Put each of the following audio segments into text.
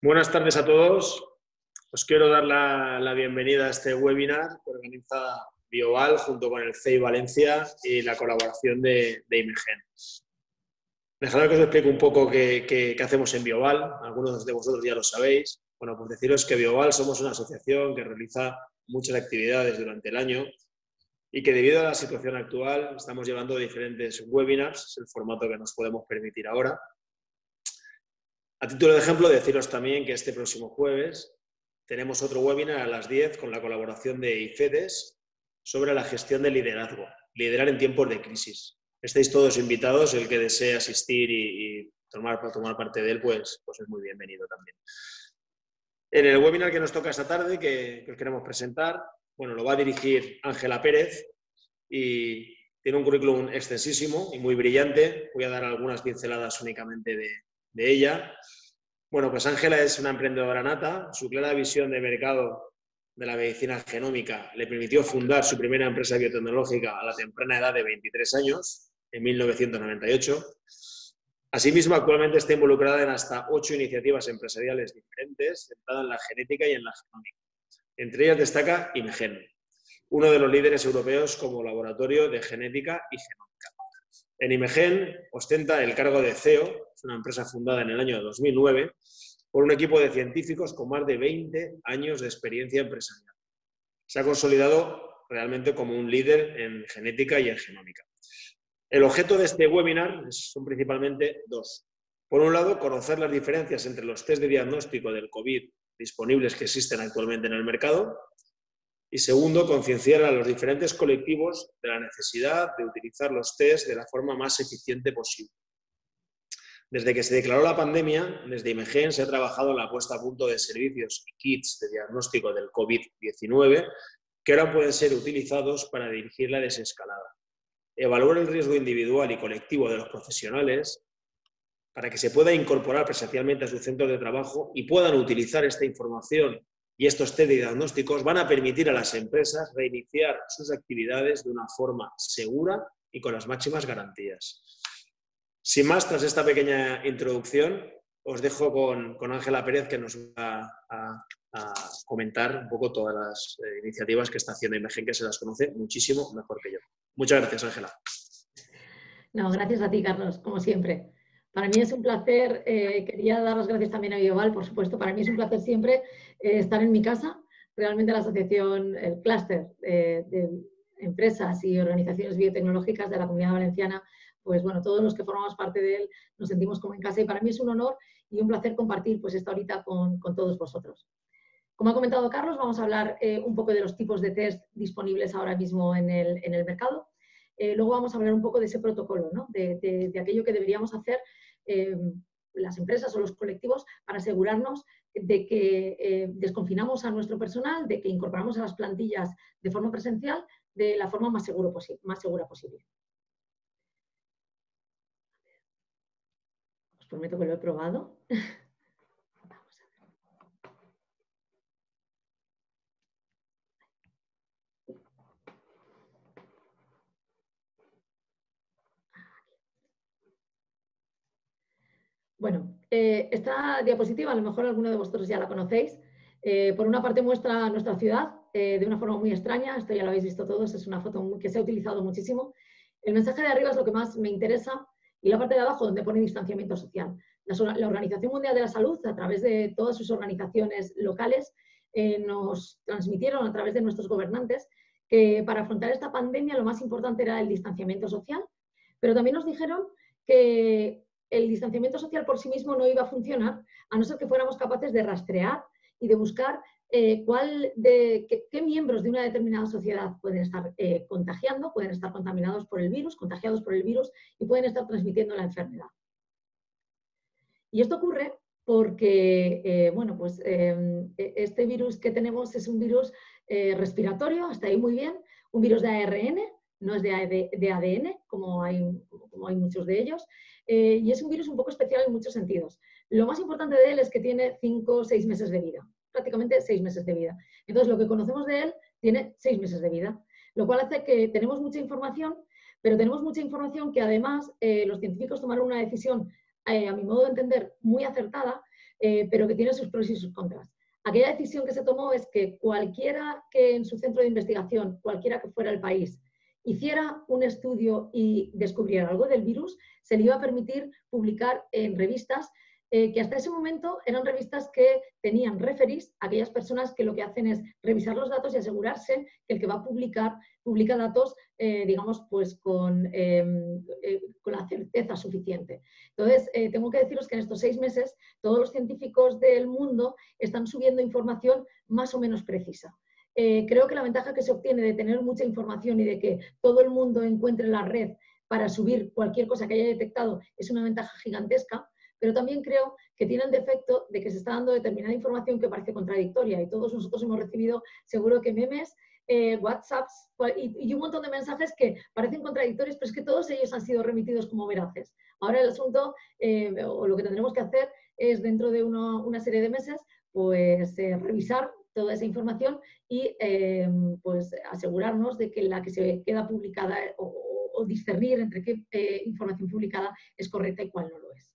Buenas tardes a todos. Os quiero dar la, bienvenida a este webinar que organiza Bioval junto con el CEI Valencia y la colaboración de, de Imegen. Dejadme que os explique un poco qué, hacemos en Bioval. Algunos de vosotros ya lo sabéis. Bueno, pues deciros que Bioval somos una asociación que realiza muchas actividades durante el año y que debido a la situación actual estamos llevando diferentes webinars, es el formato que nos podemos permitir ahora. A título de ejemplo, deciros también que este próximo jueves tenemos otro webinar a las 10 con la colaboración de IFEDES sobre la gestión del liderazgo, liderar en tiempos de crisis. Estáis todos invitados, el que desee asistir y, tomar, tomar parte de él, pues, pues es muy bienvenido también. En el webinar que nos toca esta tarde, que, os queremos presentar, bueno, lo va a dirigir Ángela Pérez y tiene un currículum extensísimo y muy brillante. Voy a dar algunas pinceladas únicamente de, de ella. Bueno, pues Ángela es una emprendedora nata. Su clara visión de mercado de la medicina genómica le permitió fundar su primera empresa biotecnológica a la temprana edad de 23 años, en 1998. Asimismo, actualmente está involucrada en hasta ocho iniciativas empresariales diferentes, centradas en la genética y en la genómica. Entre ellas destaca IMGEN, uno de los líderes europeos como laboratorio de genética y genómica. En Imegen ostenta el cargo de CEO, es una empresa fundada en el año 2009 por un equipo de científicos con más de 20 años de experiencia empresarial. Se ha consolidado realmente como un líder en genética y en genómica. El objeto de este webinar son principalmente dos. Por un lado, conocer las diferencias entre los test de diagnóstico del COVID disponibles que existen actualmente en el mercado y segundo, concienciar a los diferentes colectivos de la necesidad de utilizar los test de la forma más eficiente posible. Desde que se declaró la pandemia, desde IMEGEN se ha trabajado en la puesta a punto de servicios y kits de diagnóstico del COVID-19 que ahora pueden ser utilizados para dirigir la desescalada. Evaluar el riesgo individual y colectivo de los profesionales para que se pueda incorporar presencialmente a su centro de trabajo y puedan utilizar esta información y estos test diagnósticos van a permitir a las empresas reiniciar sus actividades de una forma segura y con las máximas garantías. Sin más, tras esta pequeña introducción, os dejo con Ángela Pérez que nos va a, comentar un poco todas las eh, iniciativas que está haciendo Imagen, que se las conoce muchísimo mejor que yo. Muchas gracias, Ángela. No, gracias a ti, Carlos, como siempre. Para mí es un placer, eh, quería dar las gracias también a Bioval, por supuesto, para mí es un placer siempre eh, estar en mi casa. Realmente la asociación, el clúster eh, de empresas y organizaciones biotecnológicas de la Comunidad Valenciana, pues bueno, todos los que formamos parte de él nos sentimos como en casa y para mí es un honor y un placer compartir pues esta horita con, con todos vosotros. Como ha comentado Carlos, vamos a hablar un poco de los tipos de test disponibles ahora mismo en el, mercado. luego vamos a hablar un poco de ese protocolo, de, aquello que deberíamos hacer eh, las empresas o los colectivos para asegurarnos de que eh, desconfinamos a nuestro personal, de que incorporamos a las plantillas de forma presencial de la forma más segura posible. Os prometo que lo he probado. Bueno, eh, esta diapositiva, a lo mejor alguno de vosotros ya la conocéis. Eh, por una parte muestra nuestra ciudad eh, de una forma muy extraña, esto ya lo habéis visto todos, es una foto que se ha utilizado muchísimo. El mensaje de arriba es lo que más me interesa y la parte de abajo donde pone distanciamiento social. La, la Organización Mundial de la Salud, a través de todas sus organizaciones locales, nos transmitieron a través de nuestros gobernantes que para afrontar esta pandemia lo más importante era el distanciamiento social, pero también nos dijeron que el distanciamiento social por sí mismo no iba a funcionar a no ser que fuéramos capaces de rastrear y de buscar eh, cuál de, qué, miembros de una determinada sociedad pueden estar eh, contagiando, pueden estar contaminados por el virus, contagiados por el virus y pueden estar transmitiendo la enfermedad. Y esto ocurre porque, eh, bueno, pues em, e, este virus que tenemos es un virus respiratorio, hasta ahí muy bien, un virus de ARN, no es de, ADN, como hay, muchos de ellos, eh, y es un virus un poco especial en muchos sentidos. Lo más importante de él es que tiene 5 o 6 meses de vida. prácticamente seis meses de vida. Entonces, lo que conocemos de él tiene seis meses de vida, lo cual hace que tenemos mucha información, pero tenemos mucha información que además eh, los científicos tomaron una decisión, eh, a mi modo de entender, muy acertada, pero que tiene sus pros y sus contras. Aquella decisión que se tomó es que cualquiera que en su centro de investigación, cualquiera que fuera el país, hiciera un estudio y descubriera algo del virus, se le iba a permitir publicar en revistas eh, que hasta ese momento eran revistas que tenían referís aquellas personas que lo que hacen es revisar los datos y asegurarse que el que va a publicar publica datos, eh, digamos, pues con, em, eh, con, la certeza suficiente. Entonces, tengo que deciros que en estos seis meses todos los científicos del mundo están subiendo información más o menos precisa. Creo que la ventaja que se obtiene de tener mucha información y de que todo el mundo encuentre la red para subir cualquier cosa que haya detectado es una ventaja gigantesca pero también creo que tiene el defecto de que se está dando determinada información que parece contradictoria y todos nosotros hemos recibido seguro que memes, eh, WhatsApps y, un montón de mensajes que parecen contradictorios, pero es que todos ellos han sido remitidos como veraces. Ahora el asunto eh, o lo que tendremos que hacer es dentro de una serie de meses pues eh, revisar toda esa información y pues asegurarnos de que la que se queda publicada o, o discernir entre qué información publicada es correcta y cuál no lo es.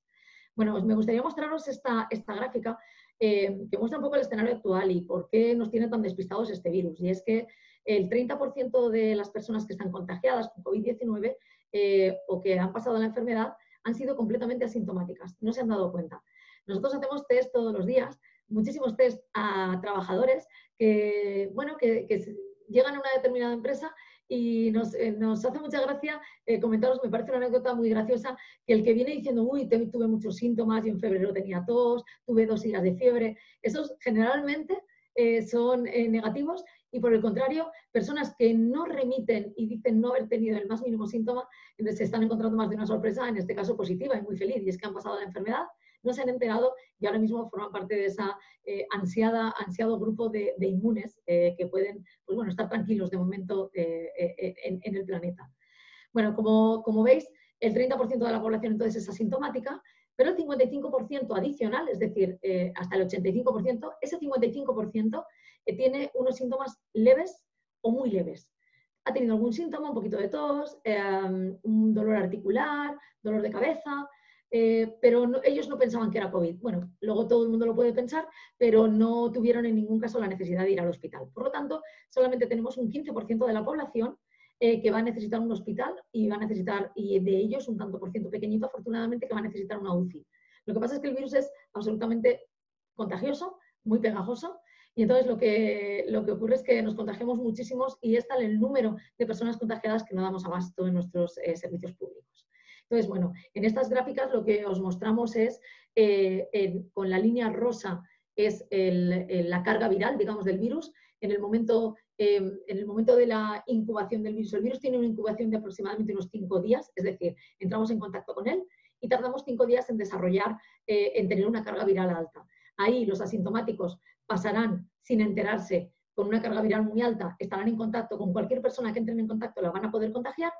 Bueno, pues me gustaría mostraros esta, esta gráfica eh, que muestra un poco el escenario actual y por qué nos tiene tan despistados este virus. Y es que el 30% de las personas que están contagiadas con COVID-19 eh, o que han pasado la enfermedad han sido completamente asintomáticas, no se han dado cuenta. Nosotros hacemos test todos los días, muchísimos test a trabajadores que, bueno, que, llegan a una determinada empresa y nos, eh, nos hace mucha gracia eh, comentaros, me parece una anécdota muy graciosa, que el que viene diciendo, uy, tuve muchos síntomas, yo en febrero tenía tos, tuve dos días de fiebre, esos generalmente eh, son negativos y por el contrario, personas que no remiten y dicen no haber tenido el más mínimo síntoma, se están encontrando más de una sorpresa, en este caso positiva y muy feliz, y es que han pasado la enfermedad no se han enterado y ahora mismo forman parte de ese eh, ansiada, ansiado grupo de, inmunes eh, que pueden pues bueno, estar tranquilos de momento eh, en, el planeta. Bueno, como, como veis, el 30% de la población entonces es asintomática, pero el 55% adicional, es decir, hasta el 85%, ese 55% tiene unos síntomas leves o muy leves. Ha tenido algún síntoma, un poquito de tos, un dolor articular, dolor de cabeza, eh, pero ellos no pensaban que era COVID. Bueno, luego todo el mundo lo puede pensar, pero no tuvieron en ningún caso la necesidad de ir al hospital. Por lo tanto, solamente tenemos un 15% de la población eh, que va a necesitar un hospital y va a necesitar, y de ellos un tanto por ciento pequeñito, afortunadamente, que va a necesitar una UCI. Lo que pasa es que el virus es absolutamente contagioso, muy pegajoso, y entonces lo que, lo que ocurre es que nos contagiamos muchísimos y es tal el número de personas contagiadas que no damos abasto en nuestros eh, servicios públicos. Entonces, bueno, en estas gráficas lo que os mostramos es, eh, con la línea rosa, es la carga viral, digamos, del virus. En el, momento, em, en el momento de la incubación del virus, el virus tiene una incubación de aproximadamente unos cinco días, es decir, entramos en contacto con él y tardamos cinco días en desarrollar, eh, en tener una carga viral alta. Ahí los asintomáticos pasarán sin enterarse con una carga viral muy alta, estarán en contacto con cualquier persona que entre en contacto, la van a poder contagiar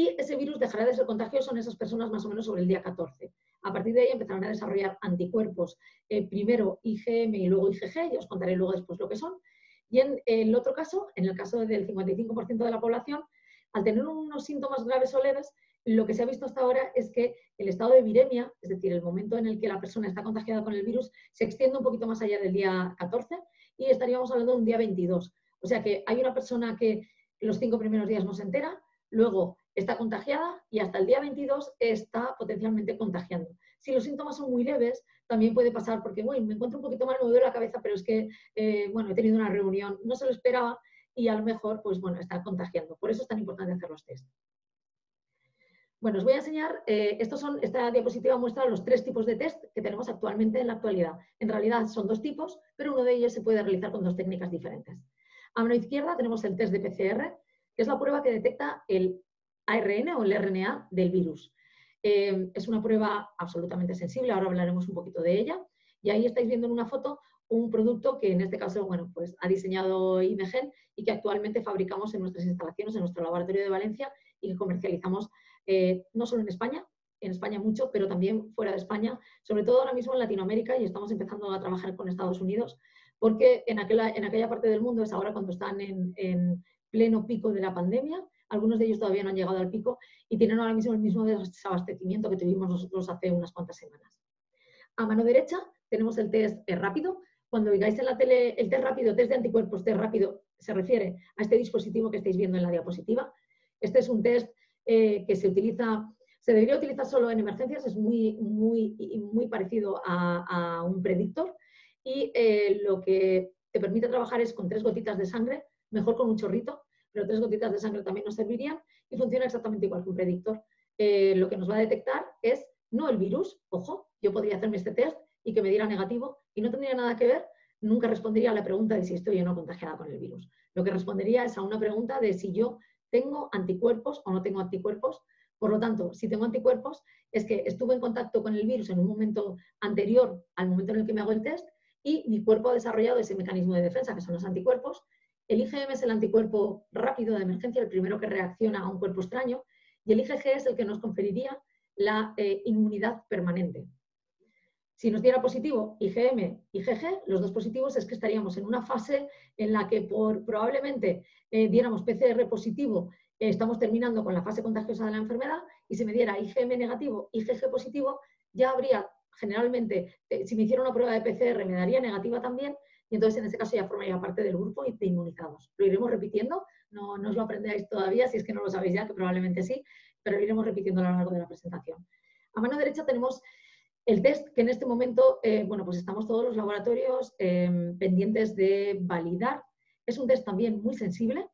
y ese virus dejará de ser contagioso en esas personas más o menos sobre el día 14. A partir de ahí empezarán a desarrollar anticuerpos, eh, primero IgM y luego IgG, y os contaré luego después lo que son. Y en el otro caso, en el caso del 55% de la población, al tener unos síntomas graves o leves, lo que se ha visto hasta ahora es que el estado de viremia, es decir, el momento en el que la persona está contagiada con el virus, se extiende un poquito más allá del día 14 y estaríamos hablando de un día 22. O sea que hay una persona que los cinco primeros días no se entera, luego está contagiada y hasta el día 22 está potencialmente contagiando. Si los síntomas son muy leves, también puede pasar porque, bueno, me encuentro un poquito mal, me duele la cabeza, pero es que, eh, bueno, he tenido una reunión, no se lo esperaba y a lo mejor, pues bueno, está contagiando. Por eso es tan importante hacer los test. Bueno, os voy a enseñar, eh, estos son, esta diapositiva muestra los tres tipos de test que tenemos actualmente en la actualidad. En realidad son dos tipos, pero uno de ellos se puede realizar con dos técnicas diferentes. A mano izquierda tenemos el test de PCR, que es la prueba que detecta el ARN o el RNA del virus. Eh, es una prueba absolutamente sensible, ahora hablaremos un poquito de ella. Y ahí estáis viendo en una foto un producto que en este caso bueno, pues ha diseñado Imegen y que actualmente fabricamos en nuestras instalaciones, en nuestro laboratorio de Valencia y que comercializamos eh, no solo en España, en España mucho, pero también fuera de España, sobre todo ahora mismo en Latinoamérica y estamos empezando a trabajar con Estados Unidos porque en aquella, en aquella parte del mundo es ahora cuando están en pleno pico de la pandemia, algunos de ellos todavía no han llegado al pico y tienen ahora mismo el mismo desabastecimiento que tuvimos nosotros hace unas cuantas semanas. A mano derecha tenemos el test rápido. Cuando oigáis en la tele el test rápido, test de anticuerpos, test rápido, se refiere a este dispositivo que estáis viendo en la diapositiva. Este es un test eh, que se utiliza, se debería utilizar solo en emergencias, es muy, muy, muy parecido a, un predictor y eh, lo que te permite trabajar es con tres gotitas de sangre, mejor con un chorrito, pero tres gotitas de sangre también nos servirían y funciona exactamente igual que un predictor. Eh, lo que nos va a detectar es no el virus, ojo, yo podría hacerme este test y que me diera negativo y no tendría nada que ver, nunca respondería a la pregunta de si estoy o no contagiada con el virus. Lo que respondería es a una pregunta de si yo tengo anticuerpos o no tengo anticuerpos. Por lo tanto, si tengo anticuerpos, es que estuve en contacto con el virus en un momento anterior al momento en el que me hago el test y mi cuerpo ha desarrollado ese mecanismo de defensa, que son los anticuerpos, el IgM es el anticuerpo rápido de emergencia, el primero que reacciona a un cuerpo extraño, y el IgG es el que nos conferiría la eh, inmunidad permanente. Si nos diera positivo IgM y IgG, los dos positivos es que estaríamos en una fase en la que por, probablemente eh, diéramos PCR positivo, eh, estamos terminando con la fase contagiosa de la enfermedad, y si me diera IgM negativo, IgG positivo, ya habría generalmente, si me hiciera una prueba de PCR me daría negativa también, y entonces en ese caso ya formaría parte del grupo y te inmunizamos. Lo iremos repitiendo, no, no os lo aprendáis todavía, si es que no lo sabéis ya, que probablemente sí, pero lo iremos repitiendo a lo largo de la presentación. A mano derecha tenemos el test que en este momento, eh, bueno, pues estamos todos los laboratorios em, pendientes de validar. Es un test también muy sensible.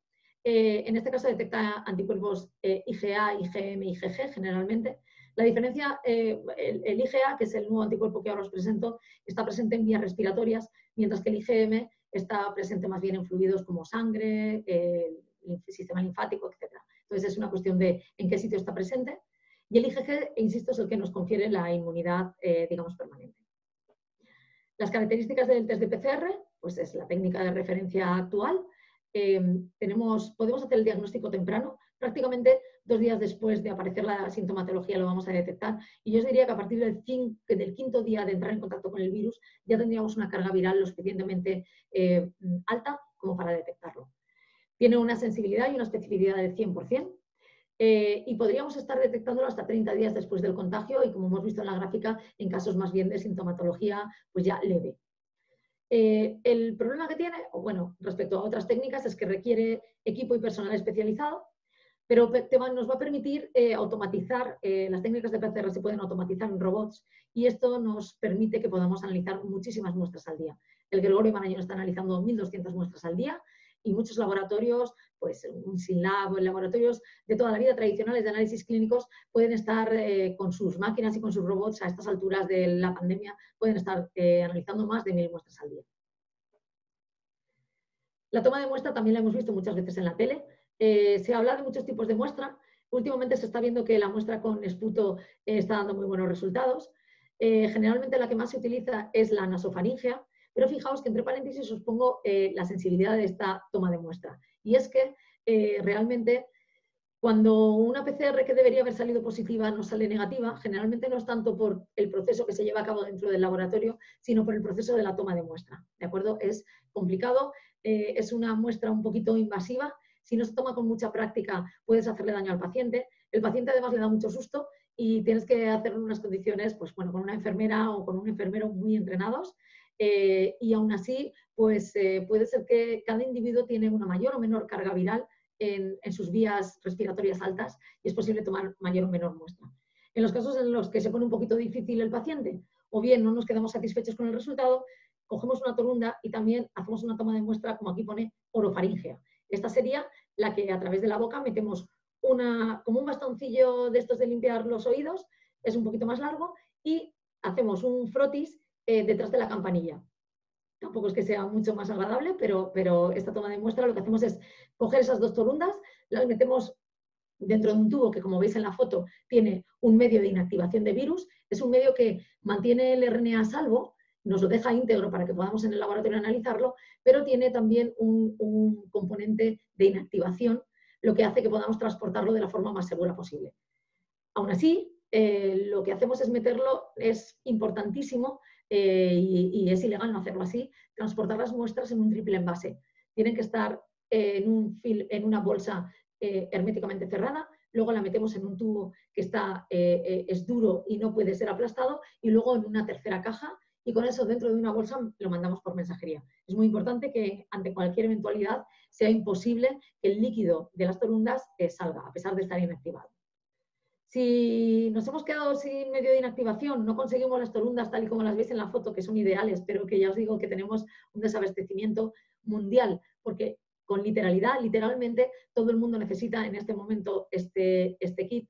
Eh, en este caso detecta anticuerpos eh, IgA, IgM, IgG generalmente. La diferencia, el, el, IgA, que es el nuevo anticuerpo que ahora os presento, está presente en vías respiratorias, mientras que el IgM está presente más bien en fluidos como sangre, el sistema linfático, etc. Entonces es una cuestión de en qué sitio está presente. Y el IgG, insisto, es el que nos confiere la inmunidad, eh, digamos, permanente. Las características del test de PCR, pues es la técnica de referencia actual. Eh, tenemos, podemos hacer el diagnóstico temprano. Prácticamente dos días después de aparecer la sintomatología lo vamos a detectar. Y yo os diría que a partir del, quinto día de entrar en contacto con el virus ya tendríamos una carga viral lo suficientemente eh, alta como para detectarlo. Tiene una sensibilidad y una especificidad del 100%. Eh, y podríamos estar detectándolo hasta 30 días después del contagio y como hemos visto en la gráfica, en casos más bien de sintomatología pues ya leve. Eh, el problema que tiene, bueno, respecto a otras técnicas, es que requiere equipo y personal especializado pero nos va a permitir eh, automatizar, eh, las técnicas de PCR se pueden automatizar en robots y esto nos permite que podamos analizar muchísimas muestras al día. El Gregorio Marañón está analizando 1.200 muestras al día y muchos laboratorios, pues un SynLab, laboratorios de toda la vida tradicionales de análisis clínicos pueden estar eh, con sus máquinas y con sus robots a estas alturas de la pandemia, pueden estar analizando más de 1.000 muestras al día. La toma de muestra también la hemos visto muchas veces en la tele. Eh, se habla de muchos tipos de muestra. Últimamente se está viendo que la muestra con esputo eh, está dando muy buenos resultados. Eh, generalmente la que más se utiliza es la nasofaringea, pero fijaos que entre paréntesis os pongo la sensibilidad de esta toma de muestra. Y es que realmente cuando una PCR que debería haber salido positiva no sale negativa, generalmente no es tanto por el proceso que se lleva a cabo dentro del laboratorio, sino por el proceso de la toma de muestra. ¿De acuerdo? Es complicado, es una muestra un poquito invasiva si no se toma con mucha práctica, puedes hacerle daño al paciente. El paciente además le da mucho susto y tienes que hacerlo en unas condiciones, pues bueno, con una enfermera o con un enfermero muy entrenados. Eh, y aún así, pues eh, puede ser que cada individuo tiene una mayor o menor carga viral en, en, sus vías respiratorias altas y es posible tomar mayor o menor muestra. En los casos en los que se pone un poquito difícil el paciente, o bien no nos quedamos satisfechos con el resultado, cogemos una torunda y también hacemos una toma de muestra, como aquí pone, orofaringea. Esta sería la que a través de la boca metemos una, como un bastoncillo de estos de limpiar los oídos, es un poquito más largo, y hacemos un frotis eh, detrás de la campanilla. Tampoco es que sea mucho más agradable, pero, pero esta toma de muestra lo que hacemos es coger esas dos torundas, las metemos dentro de un tubo que, como veis en la foto, tiene un medio de inactivación de virus. Es un medio que mantiene el RNA a salvo nos lo deja íntegro para que podamos en el laboratorio analizarlo, pero tiene también un, componente de inactivación, lo que hace que podamos transportarlo de la forma más segura posible. Aún así, eh, lo que hacemos es meterlo, es importantísimo eh, y, es ilegal no hacerlo así, transportar las muestras en un triple envase. Tienen que estar en, un en una bolsa eh, herméticamente cerrada, luego la metemos en un tubo que está, es duro y no puede ser aplastado, y luego en una tercera caja, y con eso dentro de una bolsa lo mandamos por mensajería. Es muy importante que ante cualquier eventualidad sea imposible que el líquido de las torundas salga, a pesar de estar inactivado. Si nos hemos quedado sin medio de inactivación, no conseguimos las torundas tal y como las veis en la foto, que son ideales, pero que ya os digo que tenemos un desabastecimiento mundial, porque con literalidad, literalmente, todo el mundo necesita en este momento este, este kit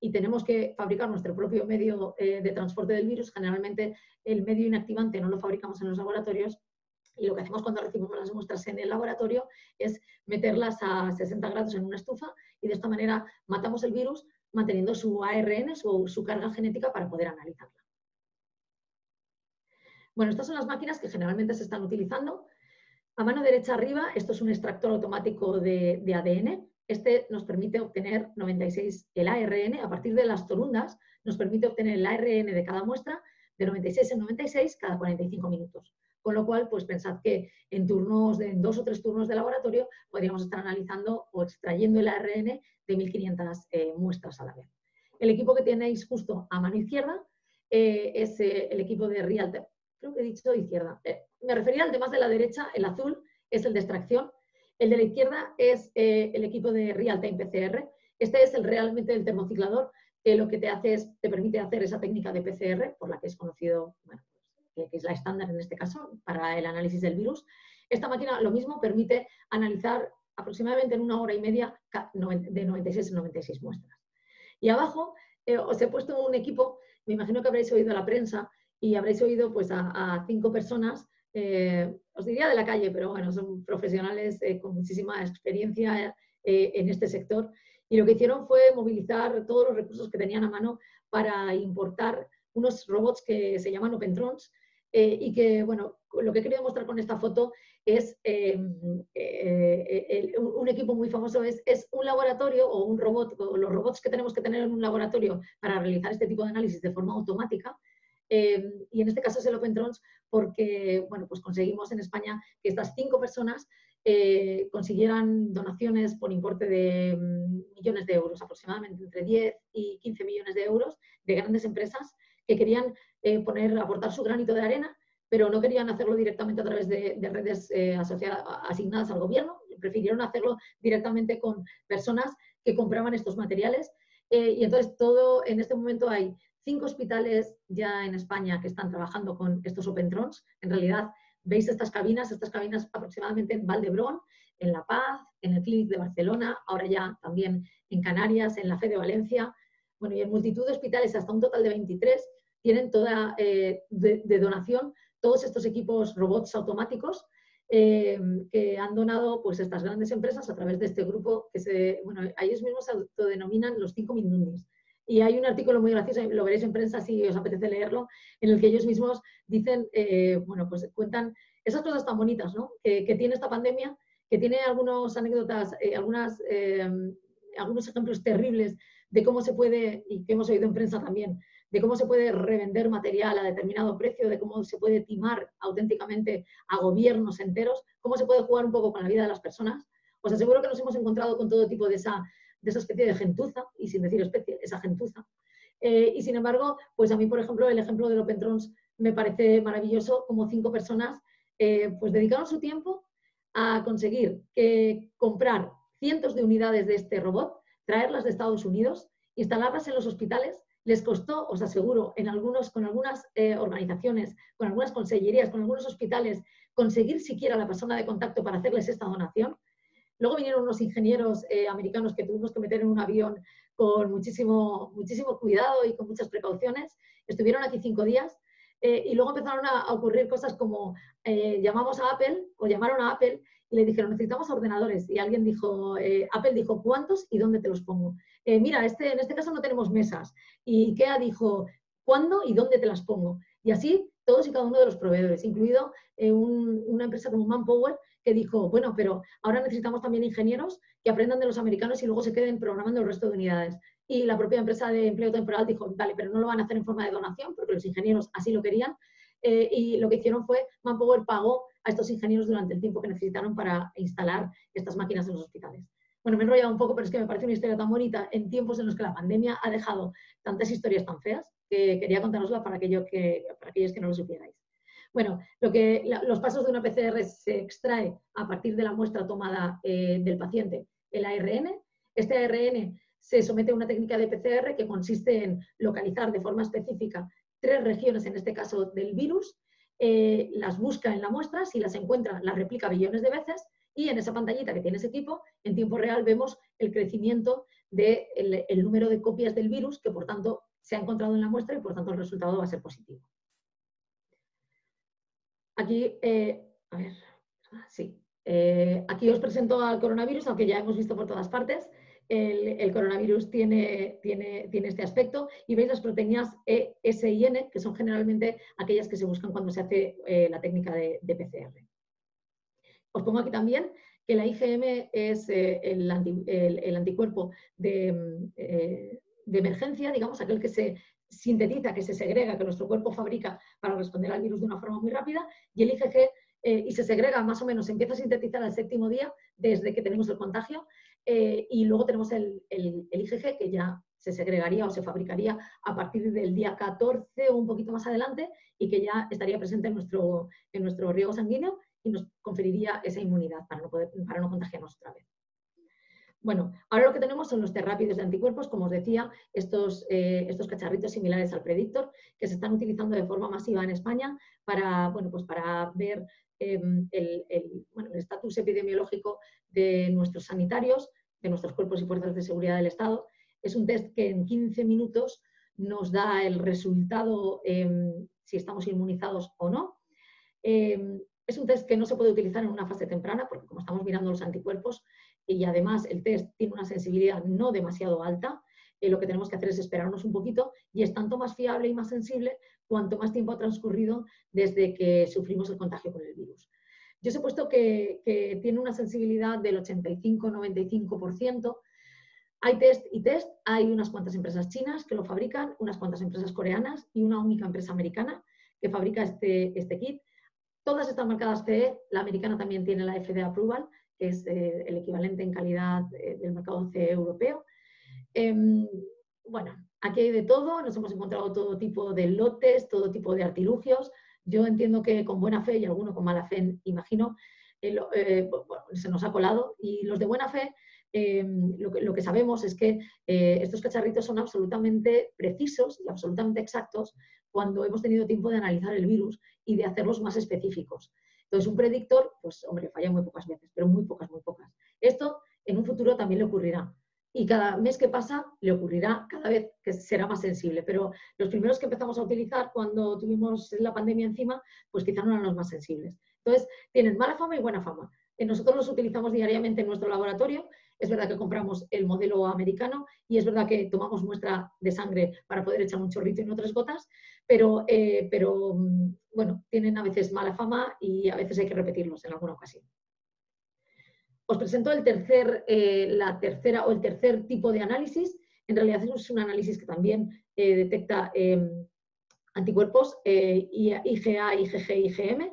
y tenemos que fabricar nuestro propio medio eh, de transporte del virus. Generalmente el medio inactivante no lo fabricamos en los laboratorios y lo que hacemos cuando recibimos las muestras en el laboratorio es meterlas a 60 grados en una estufa y de esta manera matamos el virus manteniendo su ARN, su, su carga genética para poder analizarla. Bueno, estas son las máquinas que generalmente se están utilizando. A mano derecha arriba, esto es un extractor automático de, ADN. Este nos permite obtener 96, el ARN, a partir de las torundas, nos permite obtener el ARN de cada muestra de 96 en 96 cada 45 minutos. Con lo cual, pues pensad que en turnos, en dos o tres turnos de laboratorio, podríamos estar analizando o extrayendo el ARN de 1.500 eh, muestras a la vez. El equipo que tenéis justo a mano izquierda eh, es eh, el equipo de Real creo que he dicho izquierda. Me refería al de más de la derecha, el azul es el de extracción, el de la izquierda es eh, el equipo de Real Time PCR. Este es el realmente el termociclador que lo que te hace es, te permite hacer esa técnica de PCR, por la que es conocido, pues, que es la estándar en este caso, para el análisis del virus. Esta máquina lo mismo permite analizar aproximadamente en una hora y media de 96 a 96 muestras. Y abajo eh, os he puesto un equipo, me imagino que habréis oído la prensa, y habréis oído pues, a, cinco personas, eh, os diría de la calle, pero bueno, son profesionales eh, con muchísima experiencia eh, en este sector. Y lo que hicieron fue movilizar todos los recursos que tenían a mano para importar unos robots que se llaman OpenTrons y que, bueno, lo que he querido mostrar con esta foto es un equipo muy famoso, es, es, un laboratorio o un robot, o los robots que tenemos que tener en un laboratorio para realizar este tipo de análisis de forma automática, Em, y en este caso es el Open porque bueno, pues conseguimos en España que estas cinco personas eh, consiguieran donaciones por importe de mm, millones de euros, aproximadamente entre 10 y 15 millones de euros, de grandes empresas que querían eh, poner, aportar su granito de arena, pero no querían hacerlo directamente a través de, redes eh, asociadas, asignadas al gobierno, prefirieron hacerlo directamente con personas que compraban estos materiales. y entonces todo, en este momento hay cinco hospitales ya en España que están trabajando con estos Open Trons. En realidad, veis estas cabinas, estas cabinas aproximadamente en Valdebrón, en La Paz, en el Clínic de Barcelona, ahora ya también en Canarias, en la FE de Valencia, bueno, y en multitud de hospitales, hasta un total de 23, tienen toda eh, de, donación todos estos equipos robots automáticos eh, que han donado pues, estas grandes empresas a través de este grupo que se, bueno, ellos mismos se autodenominan los cinco Mindundis. Y hay un artículo muy gracioso, lo veréis en prensa si os apetece leerlo, en el que ellos mismos dicen, eh, bueno, pues cuentan esas cosas tan bonitas ¿no? que, tiene esta pandemia, que tiene algunas anécdotas, eh, algunas, eh, algunos ejemplos terribles de cómo se puede, y que hemos oído en prensa también, de cómo se puede revender material a determinado precio, de cómo se puede timar auténticamente a gobiernos enteros, cómo se puede jugar un poco con la vida de las personas. Os aseguro que nos hemos encontrado con todo tipo de esa de esa especie de gentuza, y sin decir especie, esa gentuza. Eh, y sin embargo, pues a mí, por ejemplo, el ejemplo del Open Trons me parece maravilloso, como cinco personas eh, pues dedicaron su tiempo a conseguir que comprar cientos de unidades de este robot, traerlas de Estados Unidos, instalarlas en los hospitales. Les costó, os aseguro, en algunos, con algunas eh, organizaciones, con algunas consellerías, con algunos hospitales, conseguir siquiera la persona de contacto para hacerles esta donación. Luego vinieron unos ingenieros eh, americanos que tuvimos que meter en un avión con muchísimo, muchísimo cuidado y con muchas precauciones. Estuvieron aquí cinco días eh, y luego empezaron a, ocurrir cosas como eh, llamamos a Apple o llamaron a Apple y le dijeron necesitamos ordenadores y alguien dijo, Apple dijo ¿cuántos y dónde te los pongo? mira, este, en este caso no tenemos mesas y IKEA dijo ¿cuándo y dónde te las pongo? Y así todos y cada uno de los proveedores, incluido una empresa como Manpower, que dijo, bueno, pero ahora necesitamos también ingenieros que aprendan de los americanos y luego se queden programando el resto de unidades. Y la propia empresa de empleo temporal dijo, vale, pero no lo van a hacer en forma de donación, porque los ingenieros así lo querían. Eh, y lo que hicieron fue, Manpower pagó a estos ingenieros durante el tiempo que necesitaron para instalar estas máquinas en los hospitales. Bueno, me he enrollado un poco, pero es que me parece una historia tan bonita en tiempos en los que la pandemia ha dejado tantas historias tan feas que quería contárosla para, aquello que, para aquellos que no lo supierais. Bueno, lo que, los pasos de una PCR se extrae a partir de la muestra tomada eh, del paciente, el ARN. Este ARN se somete a una técnica de PCR que consiste en localizar de forma específica tres regiones, en este caso del virus, eh, las busca en la muestra, si las encuentra, las replica billones de veces y en esa pantallita que tiene ese equipo, en tiempo real vemos el crecimiento del el número de copias del virus que, por tanto, se ha encontrado en la muestra y, por tanto, el resultado va a ser positivo. Aquí, eh, a ver, sí. Eh, aquí os presento al coronavirus, aunque ya hemos visto por todas partes. El, coronavirus tiene, tiene, tiene, este aspecto y veis las proteínas E, S y N, que son generalmente aquellas que se buscan cuando se hace eh, la técnica de, PCR. Os pongo aquí también que la IgM es el, anticuerpo de, emergencia, digamos, aquel que se sintetiza, que se segrega, que nuestro cuerpo fabrica para responder al virus de una forma muy rápida, y el IgG, eh, y se segrega más o menos, empieza a sintetizar al séptimo día desde que tenemos el contagio, y luego tenemos el, el, IgG, que ya se segregaría o se fabricaría a partir del día 14 o un poquito más adelante, y que ya estaría presente en nuestro, en nuestro riego sanguíneo, y nos conferiría esa inmunidad para no, poder, para no contagiarnos otra vez. Bueno, ahora lo que tenemos son los terrápidos de anticuerpos, como os decía, estos, eh, estos cacharritos similares al Predictor, que se están utilizando de forma masiva en España para, bueno, pues para ver em, el estatus epidemiológico de nuestros sanitarios, de nuestros cuerpos y fuerzas de seguridad del Estado. Es un test que en 15 minutos nos da el resultado em, si estamos inmunizados o no. Em, es un test que no se puede utilizar en una fase temprana porque como estamos mirando los anticuerpos y además el test tiene una sensibilidad no demasiado alta, eh, lo que tenemos que hacer es esperarnos un poquito y es tanto más fiable y más sensible cuanto más tiempo ha transcurrido desde que sufrimos el contagio con el virus. Yo he puesto que, que tiene una sensibilidad del 85-95%. Hay test y test, hay unas cuantas empresas chinas que lo fabrican, unas cuantas empresas coreanas y una única empresa americana que fabrica este, este kit. Todas están marcadas CE, la americana también tiene la FDA Approval, que es eh, el equivalente en calidad eh, del mercado CE europeo. Em, bueno, aquí hay de todo, nos hemos encontrado todo tipo de lotes, todo tipo de artilugios. Yo entiendo que con buena fe y alguno con mala fe, imagino, eh, se nos ha colado. Y los de buena fe, em, lo, que, lo, que, sabemos es que estos cacharritos son absolutamente precisos y absolutamente exactos cuando hemos tenido tiempo de analizar el virus y de hacerlos más específicos. Entonces, un predictor, pues hombre, falla muy pocas veces, pero muy pocas, muy pocas. Esto en un futuro también le ocurrirá. Y cada mes que pasa le ocurrirá cada vez que será más sensible. Pero los primeros que empezamos a utilizar cuando tuvimos la pandemia encima, pues quizá no eran los más sensibles. Entonces, tienen mala fama y buena fama. Eh, nosotros los utilizamos diariamente en nuestro laboratorio. Es verdad que compramos el modelo americano y es verdad que tomamos muestra de sangre para poder echar un chorrito en otras gotas, pero, eh, pero mm, bueno, tienen a veces mala fama y a veces hay que repetirlos en alguna ocasión. Os presento el tercer, eh, la tercera o el tercer tipo de análisis. En realidad es un análisis que también eh, detecta em, anticuerpos IgA, IgG, IgM.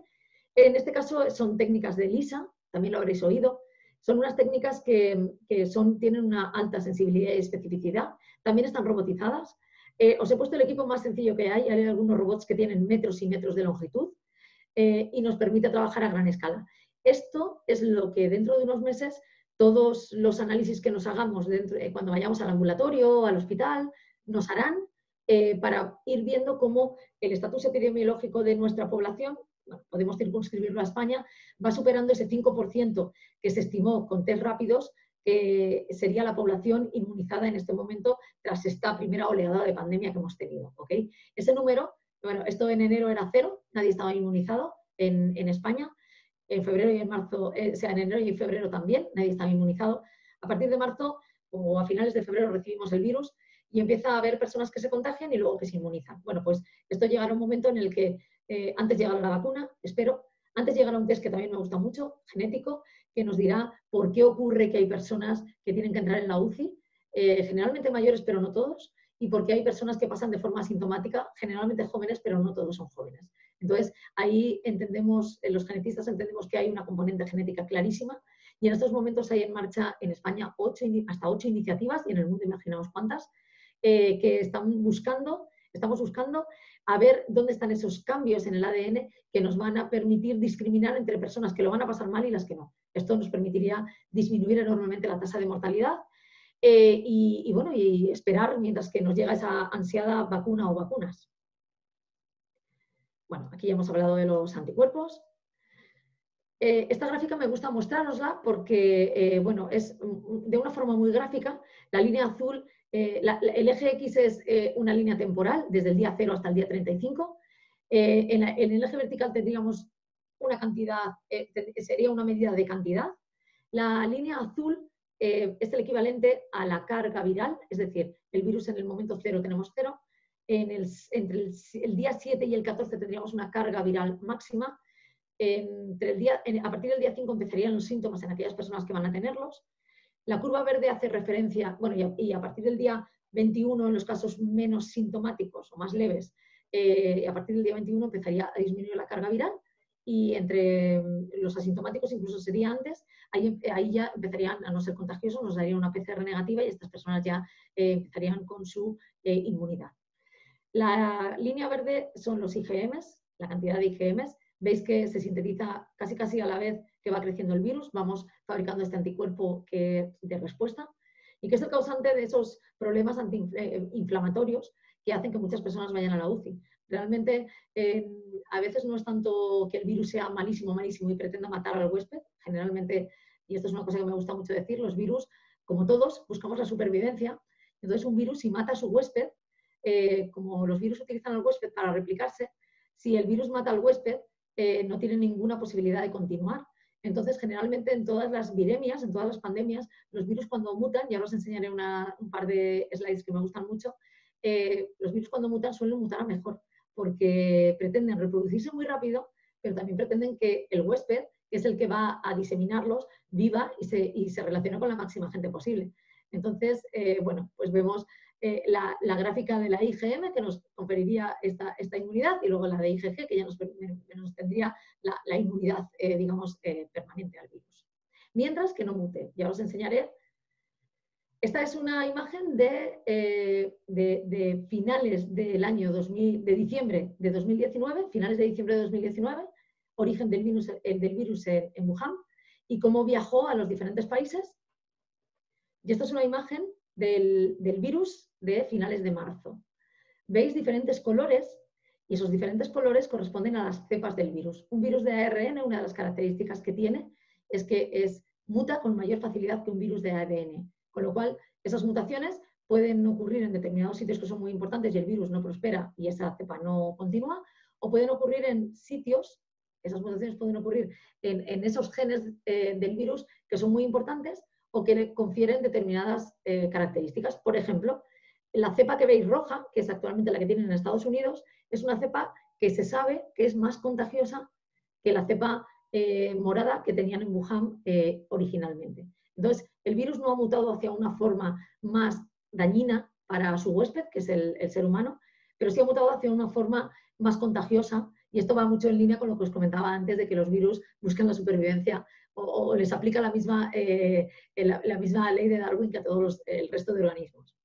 En este caso son técnicas de LISA, también lo habréis oído. Son unas técnicas que, que son, tienen una alta sensibilidad y especificidad. También están robotizadas. Eh, os he puesto el equipo más sencillo que hay, hay algunos robots que tienen metros y metros de longitud eh, y nos permite trabajar a gran escala. Esto es lo que dentro de unos meses todos los análisis que nos hagamos dentro, eh, cuando vayamos al ambulatorio, al hospital, nos harán para ir viendo cómo el estatus epidemiológico de nuestra población, podemos circunscribirlo a España, va superando ese 5% que se estimó con test rápidos que sería la población inmunizada en este momento tras esta primera oleada de pandemia que hemos tenido. ¿okay? Ese número, bueno, esto en enero era cero, nadie estaba inmunizado en, España. En febrero y en marzo, eh, o sea, en enero y en febrero también, nadie estaba inmunizado. A partir de marzo o a finales de febrero recibimos el virus y empieza a haber personas que se contagian y luego que se inmunizan. Bueno, pues esto llegará un momento en el que eh, antes llegará la vacuna, espero, antes llegará un test que también me gusta mucho, genético, que nos dirá por qué ocurre que hay personas que tienen que entrar en la UCI, eh, generalmente mayores, pero no todos, y por qué hay personas que pasan de forma asintomática, generalmente jóvenes, pero no todos son jóvenes. Entonces, ahí entendemos, los genetistas entendemos que hay una componente genética clarísima y en estos momentos hay en marcha en España ocho, hasta ocho iniciativas y en el mundo imaginamos cuántas, eh, que están buscando, estamos buscando a ver dónde están esos cambios en el ADN que nos van a permitir discriminar entre personas que lo van a pasar mal y las que no. Esto nos permitiría disminuir enormemente la tasa de mortalidad eh, y, bueno, y esperar mientras que nos llega esa ansiada vacuna o vacunas. Bueno, aquí ya hemos hablado de los anticuerpos. Eh, esta gráfica me gusta mostrárosla porque, eh, bueno, es de una forma muy gráfica. La línea azul, el eje X es una línea temporal, desde el día 0 hasta el día 35. En, en, el eje vertical tendríamos una cantidad, sería una medida de cantidad. La línea azul eh, es el equivalente a la carga viral, es decir, el virus en el momento cero tenemos cero, en el, entre el, día 7 y el 14 tendríamos una carga viral máxima, entre el día, a partir del día 5 empezarían los síntomas en aquellas personas que van a tenerlos. La curva verde hace referencia, bueno, y a, partir del día 21 en los casos menos sintomáticos o más leves, eh, a partir del día 21 empezaría a disminuir la carga viral y entre mm, los asintomáticos incluso sería antes, ahí, ahí, ya empezarían a no ser contagiosos, nos daría una PCR negativa y estas personas ya eh, empezarían con su eh, inmunidad. La línea verde son los IgMs, la cantidad de IgMs. Veis que se sintetiza casi casi a la vez que va creciendo el virus, vamos fabricando este anticuerpo que, de respuesta y que es el causante de esos problemas antiinflamatorios que hacen que muchas personas vayan a la UCI. Realmente a veces no es tanto que el virus sea malísimo, malísimo y pretenda matar al huésped. Generalmente, y esto es una cosa que me gusta mucho decir, los virus, como todos, buscamos la supervivencia. Entonces, un virus, si mata a su huésped, eh, como los virus utilizan al huésped para replicarse, si el virus mata al huésped, eh, no tiene ninguna posibilidad de continuar. Entonces, generalmente en todas las viremias, en todas las pandemias, los virus cuando mutan, ya os enseñaré un par de slides que me gustan mucho, eh, los virus cuando mutan suelen mutar a mejor porque pretenden reproducirse muy rápido, pero también pretenden que el huésped, que es el que va a diseminarlos, viva y se, y se relacione con la máxima gente posible. Entonces, eh, bueno, pues vemos eh, la, gráfica de la IgM que nos conferiría esta, esta, inmunidad y luego la de IgG que ya nos, tendría la, inmunidad, eh, digamos, permanente al virus. Mientras que no mute. Ya os enseñaré esta es una imagen eh, de, finales del año 2000, de diciembre de 2019, finales de diciembre de 2019, origen del virus, el del virus en, Wuhan y cómo viajó a los diferentes países. Y esta es una imagen del, del virus de finales de marzo. Veis diferentes colores y esos diferentes colores corresponden a las cepas del virus. Un virus de ARN, una de las características que tiene es que es, muta con mayor facilidad que un virus de ADN. Con lo cual, esas mutaciones pueden ocurrir en determinados sitios que son muy importantes y el virus no prospera y esa cepa no continúa, o pueden ocurrir en sitios, esas mutaciones pueden ocurrir en, esos genes eh, del virus que son muy importantes o que le confieren determinadas eh, características. Por ejemplo, la cepa que veis roja, que es actualmente la que tienen en Estados Unidos, es una cepa que se sabe que es más contagiosa que la cepa eh, morada que tenían en Wuhan originalmente. Entonces, el virus no ha mutado hacia una forma más dañina para su huésped, que es el, ser humano, pero sí ha mutado hacia una forma más contagiosa y esto va mucho en línea con lo que os comentaba antes de que los virus buscan la supervivencia o, les aplica la misma, eh, la, misma ley de Darwin que a todos el resto de organismos.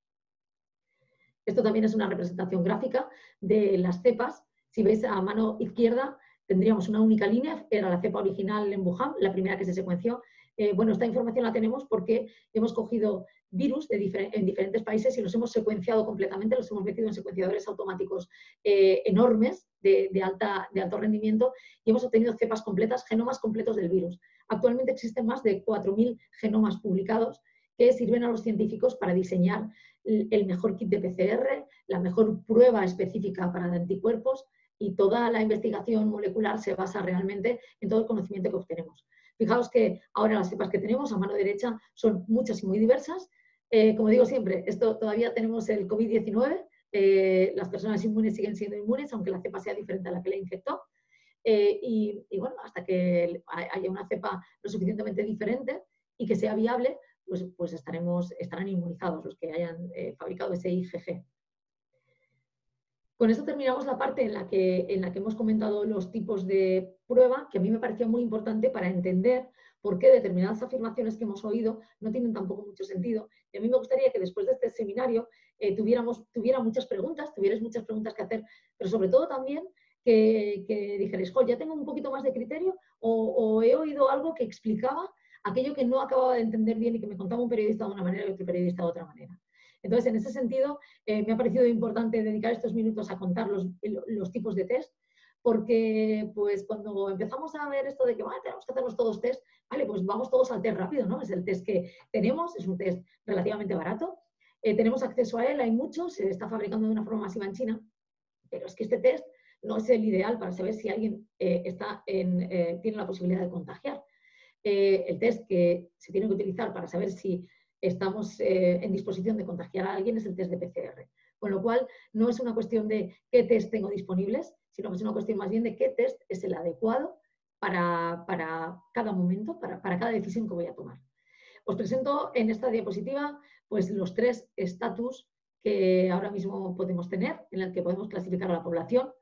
Esto también es una representación gráfica de las cepas. Si veis a mano izquierda, tendríamos una única línea, era la cepa original en Wuhan, la primera que se secuenció, eh, bueno, esta información la tenemos porque hemos cogido virus en diferentes países y los hemos secuenciado completamente, los hemos metido en secuenciadores automáticos eh, enormes de, alta, de alto rendimiento y hemos obtenido cepas completas, genomas completos del virus. Actualmente existen más de 4.000 genomas publicados que sirven a los científicos para diseñar el mejor kit de PCR, la mejor prueba específica para anticuerpos y toda la investigación molecular se basa realmente en todo el conocimiento que obtenemos. Fijaos que ahora las cepas que tenemos a mano derecha son muchas y muy diversas. Eh, como digo siempre, esto todavía tenemos el COVID-19, eh, las personas inmunes siguen siendo inmunes, aunque la cepa sea diferente a la que la infectó. Eh, y, bueno, hasta que haya una cepa lo suficientemente diferente y que sea viable, pues, pues estaremos, estarán inmunizados los que hayan fabricado ese IgG. Con esto terminamos la parte en la, que, en la que hemos comentado los tipos de prueba, que a mí me parecía muy importante para entender por qué determinadas afirmaciones que hemos oído no tienen tampoco mucho sentido. Y a mí me gustaría que después de este seminario eh, tuviéramos, tuviera muchas preguntas, tuvierais muchas preguntas que hacer, pero sobre todo también que, que dijerais, ya tengo un poquito más de criterio o, he oído algo que explicaba aquello que no acababa de entender bien y que me contaba un periodista de una manera y otro periodista de otra manera. Entonces, en ese sentido, eh, me ha parecido importante dedicar estos minutos a contar los, tipos de test, porque pues cuando empezamos a ver esto de que tenemos que hacernos todos test, vale, pues vamos todos al test rápido, ¿no? Es el test que tenemos, es un test relativamente barato, eh, tenemos acceso a él, hay muchos, se está fabricando de una forma masiva en China, pero es que este test no es el ideal para saber si alguien eh, está en, tiene la posibilidad de contagiar. el test que se tiene que utilizar para saber si estamos eh, en disposición de contagiar a alguien es el test de PCR. Con lo cual, no es una cuestión de qué test tengo disponibles, sino que es una cuestión más bien de qué test es el adecuado para, cada momento, para, cada decisión que voy a tomar. Os presento en esta diapositiva pues, los tres estatus que ahora mismo podemos tener, en el que podemos clasificar a la población.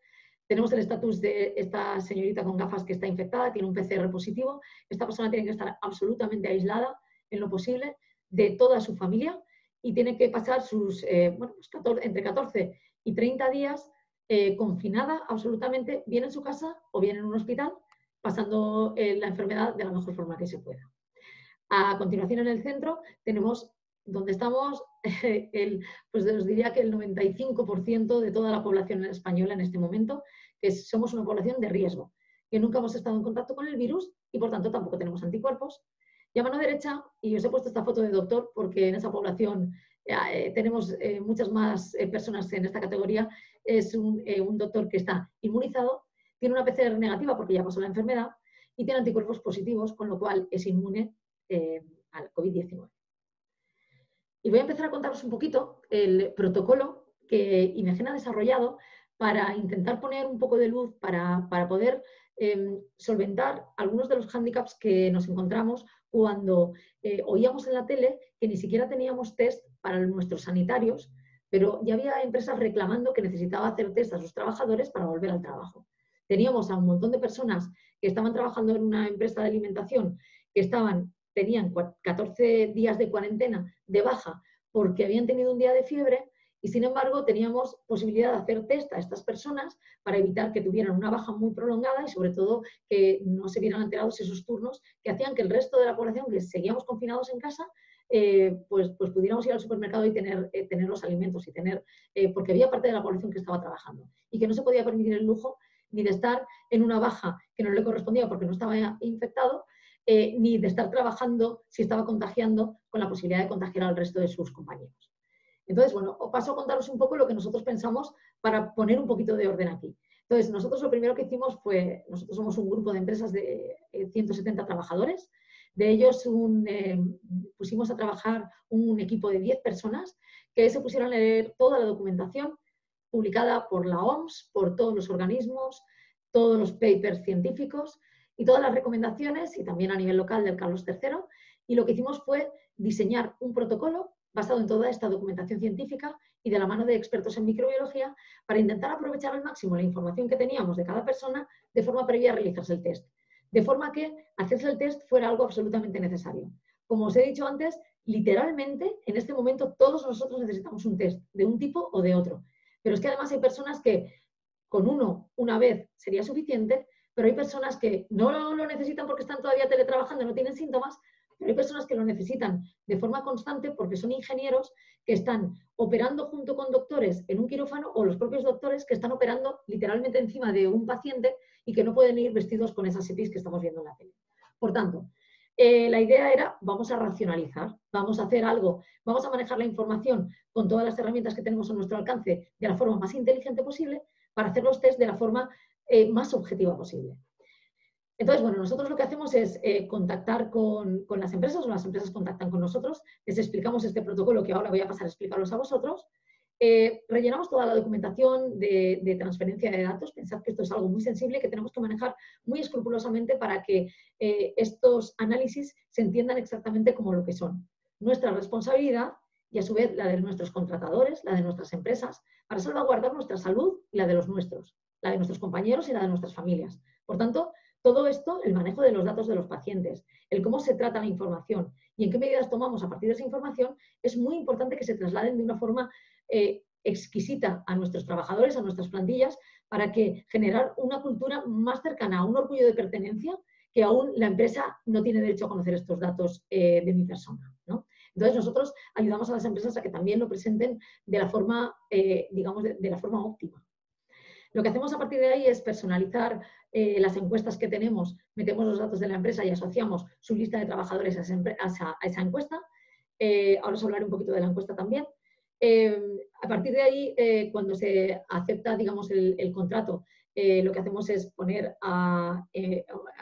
Tenemos el estatus de esta señorita con gafas que está infectada, tiene un PCR positivo. Esta persona tiene que estar absolutamente aislada en lo posible de toda su familia y tiene que pasar sus eh, bueno, pues entre 14 y 30 días eh, confinada absolutamente, bien en su casa o bien en un hospital, pasando eh, la enfermedad de la mejor forma que se pueda. A continuación, en el centro tenemos donde estamos, el, pues os diría que el 95% de toda la población española en este momento, que somos una población de riesgo, que nunca hemos estado en contacto con el virus y por tanto tampoco tenemos anticuerpos, y a mano derecha, y os he puesto esta foto de doctor porque en esa población eh, tenemos eh, muchas más eh, personas en esta categoría, es un, doctor que está inmunizado, tiene una PCR negativa porque ya pasó la enfermedad y tiene anticuerpos positivos, con lo cual es inmune al COVID-19. Y voy a empezar a contaros un poquito el protocolo que Imagen ha desarrollado para intentar poner un poco de luz, para, para poder Em, solventar algunos de los hándicaps que nos encontramos cuando eh, oíamos en la tele que ni siquiera teníamos test para nuestros sanitarios, pero ya había empresas reclamando que necesitaba hacer test a sus trabajadores para volver al trabajo. Teníamos a un montón de personas que estaban trabajando en una empresa de alimentación que estaban, tenían 14 días de cuarentena de baja porque habían tenido un día de fiebre y sin embargo teníamos posibilidad de hacer test a estas personas para evitar que tuvieran una baja muy prolongada y sobre todo que no se vieran alterados esos turnos que hacían que el resto de la población que seguíamos confinados en casa eh, pues, pues pudiéramos ir al supermercado y tener, eh, tener los alimentos y tener, eh, porque había parte de la población que estaba trabajando y que no se podía permitir el lujo ni de estar en una baja que no le correspondía porque no estaba infectado, ni de estar trabajando si estaba contagiando con la posibilidad de contagiar al resto de sus compañeros. Entonces, bueno, paso a contaros un poco lo que nosotros pensamos para poner un poquito de orden aquí. Entonces, nosotros lo primero que hicimos fue, nosotros somos un grupo de empresas de 170 eh, trabajadores, de ellos eh, pusimos a trabajar un equipo de 10 personas que se pusieron a leer toda la documentación publicada por la OMS, por todos los organismos, todos los papers científicos y todas las recomendaciones y también a nivel local del Carlos III. Y lo que hicimos fue diseñar un protocolo basado en toda esta documentación científica y de la mano de expertos en microbiología para intentar aprovechar al máximo la información que teníamos de cada persona de forma previa a realizarse el test. De forma que hacerse el test fuera algo absolutamente necesario. Como os he dicho antes, literalmente en este momento todos nosotros necesitamos un test de un tipo o de otro. Pero es que además hay personas que con uno una vez sería suficiente, pero hay personas que no lo necesitan porque están todavía teletrabajando, no tienen síntomas, pero hay personas que lo necesitan de forma constante porque son ingenieros que están operando junto con doctores en un quirófano o los propios doctores que están operando literalmente encima de un paciente y que no pueden ir vestidos con esas EPIs que estamos viendo en la tele. Por tanto, eh, la idea era, vamos a racionalizar, vamos a hacer algo, vamos a manejar la información con todas las herramientas que tenemos a nuestro alcance de la forma más inteligente posible para hacer los test de la forma eh, más objetiva posible. Entonces, bueno, nosotros lo que hacemos es eh, contactar con, las empresas o las empresas contactan con nosotros, les explicamos este protocolo que ahora voy a pasar a explicaros a vosotros, eh, rellenamos toda la documentación de, transferencia de datos, pensad que esto es algo muy sensible que tenemos que manejar muy escrupulosamente para que eh, estos análisis se entiendan exactamente como lo que son. Nuestra responsabilidad y a su vez la de nuestros contratadores, la de nuestras empresas, para salvaguardar nuestra salud y la de los nuestros, la de nuestros compañeros y la de nuestras familias. Por tanto, todo esto, el manejo de los datos de los pacientes, el cómo se trata la información y en qué medidas tomamos a partir de esa información, es muy importante que se trasladen de una forma eh, exquisita a nuestros trabajadores, a nuestras plantillas, para que generar una cultura más cercana a un orgullo de pertenencia que aún la empresa no tiene derecho a conocer estos datos eh, de mi persona. Entonces nosotros ayudamos a las empresas a que también lo presenten de la forma, eh, digamos, de, la forma óptima. Lo que hacemos a partir de ahí es personalizar eh, las encuestas que tenemos, metemos los datos de la empresa y asociamos su lista de trabajadores a esa, encuesta. ahora os hablaré un poquito de la encuesta también. a partir de ahí, cuando se acepta, digamos, el contrato eh, lo que hacemos es poner eh, a,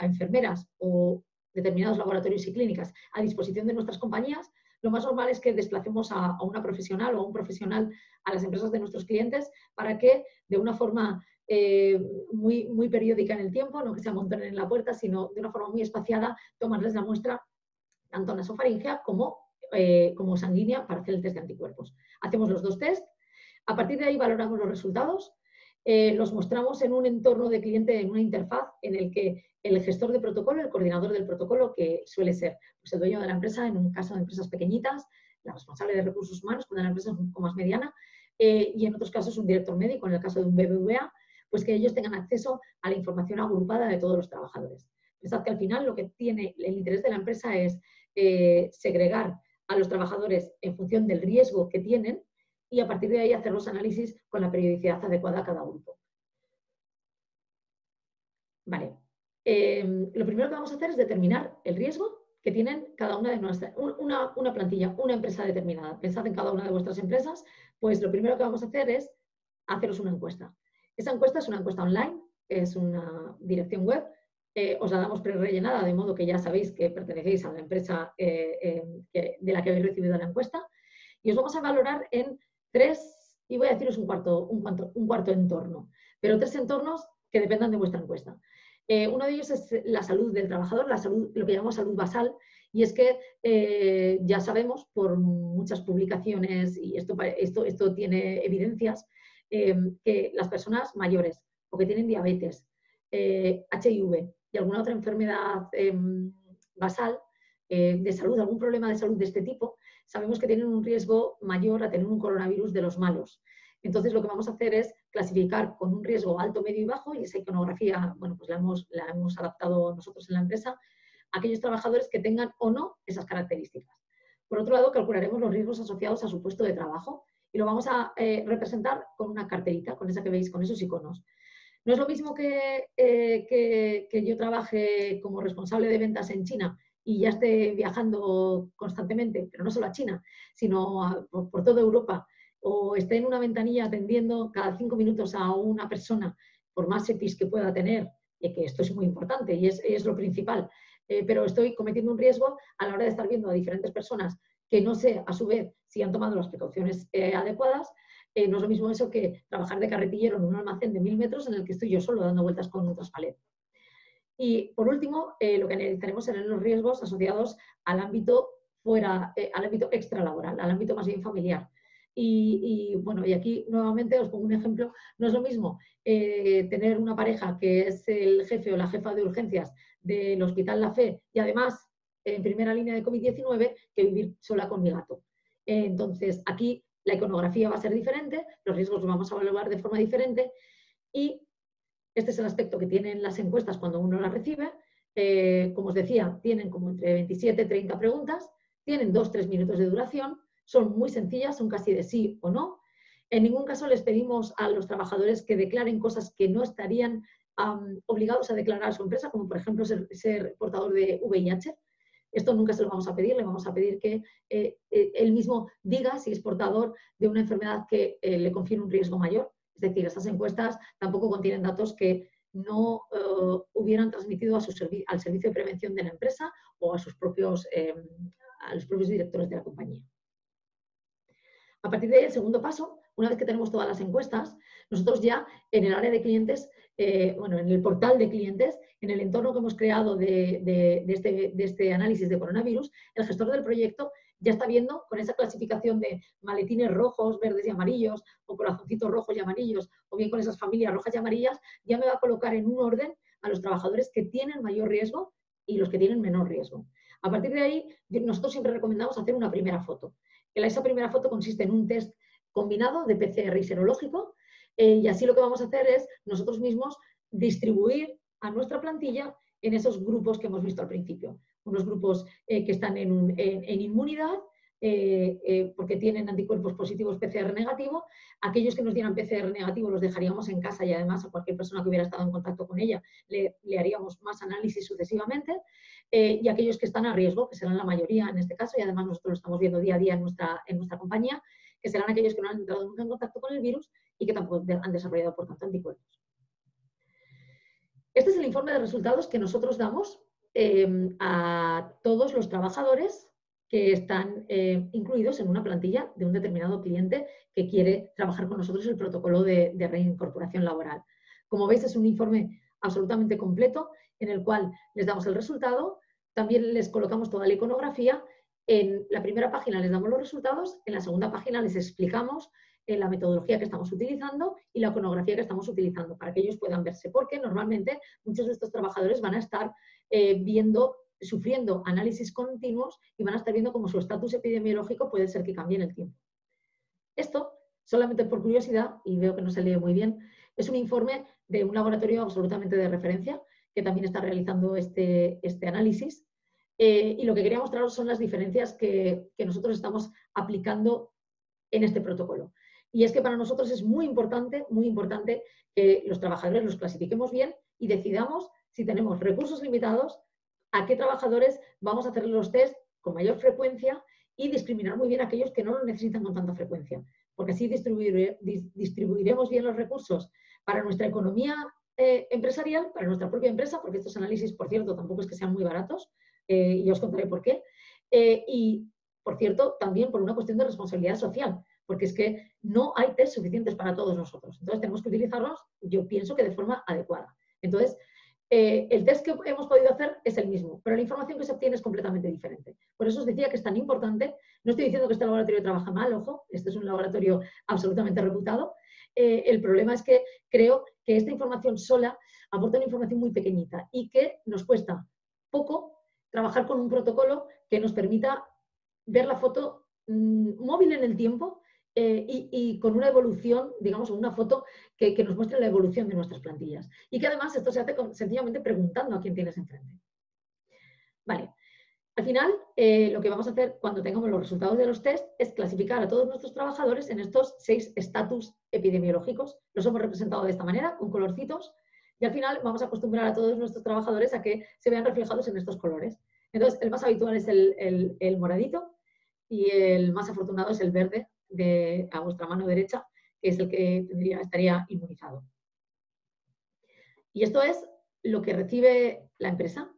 enfermeras o determinados laboratorios y clínicas a disposición de nuestras compañías. Lo más normal es que desplacemos a, una profesional o a un profesional a las empresas de nuestros clientes para que de una forma eh, muy, muy periódica en el tiempo, no que se amontonen en la puerta, sino de una forma muy espaciada, tomarles la muestra tanto nasofaringea como, como sanguínea para hacer el test de anticuerpos. Hacemos los dos test, a partir de ahí valoramos los resultados, eh, los mostramos en un entorno de cliente, en una interfaz en el que el gestor de protocolo, el coordinador del protocolo, que suele ser pues, el dueño de la empresa, en un caso de empresas pequeñitas, la responsable de recursos humanos, cuando la empresa es un poco más mediana, eh, y en otros casos un director médico, en el caso de un BBVA, pues que ellos tengan acceso a la información agrupada de todos los trabajadores. Pensad que al final lo que tiene el interés de la empresa es eh, segregar a los trabajadores en función del riesgo que tienen y a partir de ahí hacer los análisis con la periodicidad adecuada a cada grupo. Vale. Em, lo primero que vamos a hacer es determinar el riesgo que tienen cada una de nuestras, una, una plantilla, una empresa determinada. Pensad en cada una de vuestras empresas, pues lo primero que vamos a hacer es haceros una encuesta. Esa encuesta es una encuesta online, es una dirección web, eh, os la damos pre-rellenada, de modo que ya sabéis que pertenecéis a la empresa eh, eh, de la que habéis recibido la encuesta, y os vamos a valorar en tres, y voy a deciros un cuarto, un un cuarto entorno, pero tres entornos que dependan de vuestra encuesta. Eh, uno de ellos es la salud del trabajador, la salud, lo que llamamos salud basal, y es que eh, ya sabemos por muchas publicaciones, y esto, esto, esto tiene evidencias, eh, que las personas mayores o que tienen diabetes, HIV y alguna otra enfermedad em, basal de salud, algún problema de salud de este tipo, sabemos que tienen un riesgo mayor a tener un coronavirus de los malos. Entonces, lo que vamos a hacer es clasificar con un riesgo alto, medio y bajo, y esa iconografía, bueno, pues la hemos, adaptado nosotros en la empresa, aquellos trabajadores que tengan o no esas características. Por otro lado, calcularemos los riesgos asociados a su puesto de trabajo y lo vamos a eh, representar con una carterita, con esa que veis, con esos iconos. No es lo mismo eh, que yo trabaje como responsable de ventas en China y ya esté viajando constantemente, pero no solo a China, sino por, toda Europa, o esté en una ventanilla atendiendo cada cinco minutos a una persona, por más EPIs que pueda tener, y que esto es muy importante y es, lo principal, eh, pero estoy cometiendo un riesgo a la hora de estar viendo a diferentes personas que no sé, a su vez, si han tomado las precauciones eh, adecuadas, eh, no es lo mismo eso que trabajar de carretillero en un almacén de mil metros en el que estoy yo solo dando vueltas con otras paletas. Y por último, eh, lo que analizaremos serán los riesgos asociados al ámbito fuera, eh, al ámbito extralaboral, al ámbito más bien familiar. Y, bueno, y aquí nuevamente os pongo un ejemplo, no es lo mismo eh, tener una pareja que es el jefe o la jefa de urgencias del Hospital La Fe y además en primera línea de COVID-19 que vivir sola con mi gato. entonces, aquí la iconografía va a ser diferente, los riesgos los vamos a evaluar de forma diferente y este es el aspecto que tienen las encuestas cuando uno las recibe. Eh, como os decía, tienen como entre 27 y 30 preguntas, tienen 2-3 minutos de duración, son muy sencillas, son casi de sí o no. En ningún caso les pedimos a los trabajadores que declaren cosas que no estarían obligados a declarar a su empresa, como por ejemplo ser, portador de VIH. Esto nunca se lo vamos a pedir, le vamos a pedir que eh, eh, él mismo diga si es portador de una enfermedad que le confiere un riesgo mayor. Es decir, estas encuestas tampoco contienen datos que no eh, hubieran transmitido a su al servicio de prevención de la empresa o a, sus propios, em, a los propios directores de la compañía. A partir de ahí, el segundo paso, una vez que tenemos todas las encuestas, nosotros ya en el área de clientes, eh, bueno, en el portal de clientes, en el entorno que hemos creado de, este, de este análisis de coronavirus, el gestor del proyecto ya está viendo con esa clasificación de maletines rojos, verdes y amarillos, o corazoncitos rojos y amarillos, o bien con esas familias rojas y amarillas, ya me va a colocar en un orden a los trabajadores que tienen mayor riesgo y los que tienen menor riesgo. A partir de ahí, nosotros siempre recomendamos hacer una primera foto. Esa primera foto consiste en un test combinado de PCR y serológico, eh, y así lo que vamos a hacer es nosotros mismos distribuir a nuestra plantilla en esos grupos que hemos visto al principio. Unos grupos eh, que están en, inmunidad, eh, eh, porque tienen anticuerpos positivos PCR negativo. Aquellos que nos dieran PCR negativo los dejaríamos en casa y además a cualquier persona que hubiera estado en contacto con ella le, haríamos más análisis sucesivamente. y aquellos que están a riesgo, que serán la mayoría en este caso, y además nosotros lo estamos viendo día a día en nuestra, en nuestra compañía, que serán aquellos que no han entrado nunca en contacto con el virus y que tampoco han desarrollado, por tanto, anticuerpos. Este es el informe de resultados que nosotros damos a todos los trabajadores que están eh, incluidos en una plantilla de un determinado cliente que quiere trabajar con nosotros el protocolo de, reincorporación laboral. Como veis, es un informe absolutamente completo en el cual les damos el resultado, también les colocamos toda la iconografía. En la primera página les damos los resultados, en la segunda página les explicamos eh, la metodología que estamos utilizando y la iconografía que estamos utilizando para que ellos puedan verse, porque normalmente muchos de estos trabajadores van a estar eh, viendo, sufriendo análisis continuos y van a estar viendo cómo su estatus epidemiológico puede ser que cambie en el tiempo. Esto, solamente por curiosidad, y veo que no se lee muy bien, es un informe de un laboratorio absolutamente de referencia que también está realizando este, este análisis. Eh, y lo que quería mostraros son las diferencias que, que nosotros estamos aplicando en este protocolo. Y es que para nosotros es muy importante, muy importante que los trabajadores los clasifiquemos bien y decidamos si tenemos recursos limitados, a qué trabajadores vamos a hacer los test con mayor frecuencia y discriminar muy bien a aquellos que no lo necesitan con tanta frecuencia. Porque así distribuiremos bien los recursos para nuestra economía eh, empresarial, para nuestra propia empresa, porque estos análisis, por cierto, tampoco es que sean muy baratos, eh, y os contaré por qué. Eh, y, por cierto, también por una cuestión de responsabilidad social, porque es que no hay test suficientes para todos nosotros. Entonces, tenemos que utilizarlos, yo pienso que de forma adecuada. Entonces, eh, el test que hemos podido hacer es el mismo, pero la información que se obtiene es completamente diferente. Por eso os decía que es tan importante, no estoy diciendo que este laboratorio trabaja mal, ojo, este es un laboratorio absolutamente reputado, eh, el problema es que creo que esta información sola aporta una información muy pequeñita y que nos cuesta poco trabajar con un protocolo que nos permita ver la foto mm, móvil en el tiempo eh, y, con una evolución, digamos, una foto que, nos muestre la evolución de nuestras plantillas. Y que además esto se hace sencillamente preguntando a quién tienes enfrente. Vale. Al final, eh, lo que vamos a hacer cuando tengamos los resultados de los test es clasificar a todos nuestros trabajadores en estos seis estatus epidemiológicos. Los hemos representado de esta manera, con colorcitos, y al final vamos a acostumbrar a todos nuestros trabajadores a que se vean reflejados en estos colores. Entonces, el más habitual es el, el moradito y el más afortunado es el verde, a vuestra mano derecha, que es el que tendría, estaría inmunizado. Y esto es lo que recibe la empresa.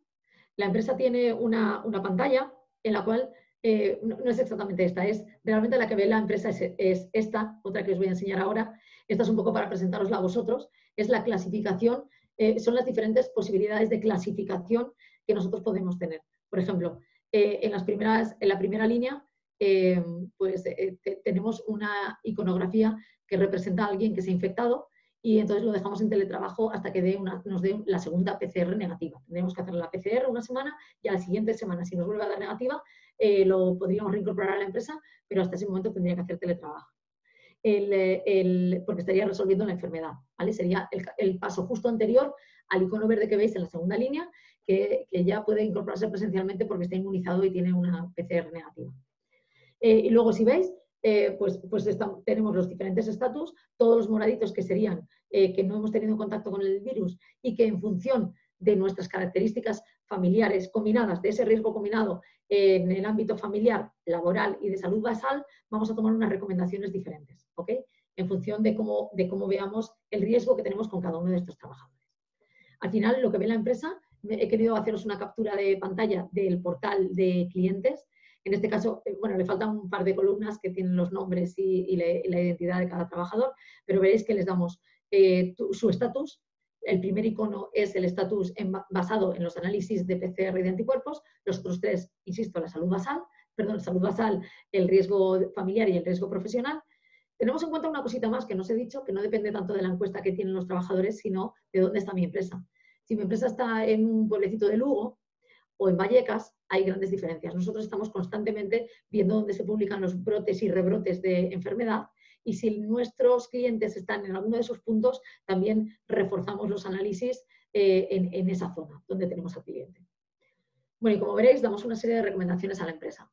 La empresa tiene una, pantalla en la cual eh, no, es exactamente esta, es realmente la que ve la empresa es, esta, otra que os voy a enseñar ahora. Esta es un poco para presentarosla a vosotros. Es la clasificación, eh, son las diferentes posibilidades de clasificación que nosotros podemos tener. Por ejemplo, eh, en, las primeras, en la primera línea eh, pues eh, tenemos una iconografía que representa a alguien que se ha infectado y entonces lo dejamos en teletrabajo hasta que nos dé la segunda PCR negativa. Tendremos que hacer la PCR una semana y a la siguiente semana, si nos vuelve a dar negativa, eh, lo podríamos reincorporar a la empresa, pero hasta ese momento tendría que hacer teletrabajo. porque estaría resolviendo la enfermedad. Sería el, paso justo anterior al icono verde que veis en la segunda línea, que, que ya puede incorporarse presencialmente porque está inmunizado y tiene una PCR negativa. Eh, y luego, si veis, eh, pues, pues tenemos los diferentes estatus, todos los moraditos que serían eh, que no hemos tenido contacto con el virus y que en función de nuestras características familiares combinadas, de ese riesgo combinado en el ámbito familiar, laboral y de salud basal, vamos a tomar unas recomendaciones diferentes, ¿ok? En función de cómo, de cómo veamos el riesgo que tenemos con cada uno de estos trabajadores. Al final, lo que ve la empresa, he querido haceros una captura de pantalla del portal de clientes en este caso, eh, bueno, le faltan un par de columnas que tienen los nombres y, la, identidad de cada trabajador, pero veréis que les damos eh, su estatus, el primer icono es el estatus basado en los análisis de PCR y de anticuerpos, los otros tres, insisto, la salud basal, perdón, salud basal, el riesgo familiar y el riesgo profesional. Tenemos en cuenta una cosita más que no os he dicho, que no depende tanto de la encuesta que tienen los trabajadores, sino de dónde está mi empresa. Si mi empresa está en un pueblecito de Lugo o en Vallecas, hay grandes diferencias. Nosotros estamos constantemente viendo dónde se publican los brotes y rebrotes de enfermedad y si nuestros clientes están en alguno de esos puntos, también reforzamos los análisis eh, en, esa zona donde tenemos al cliente. Bueno, y como veréis, damos una serie de recomendaciones a la empresa.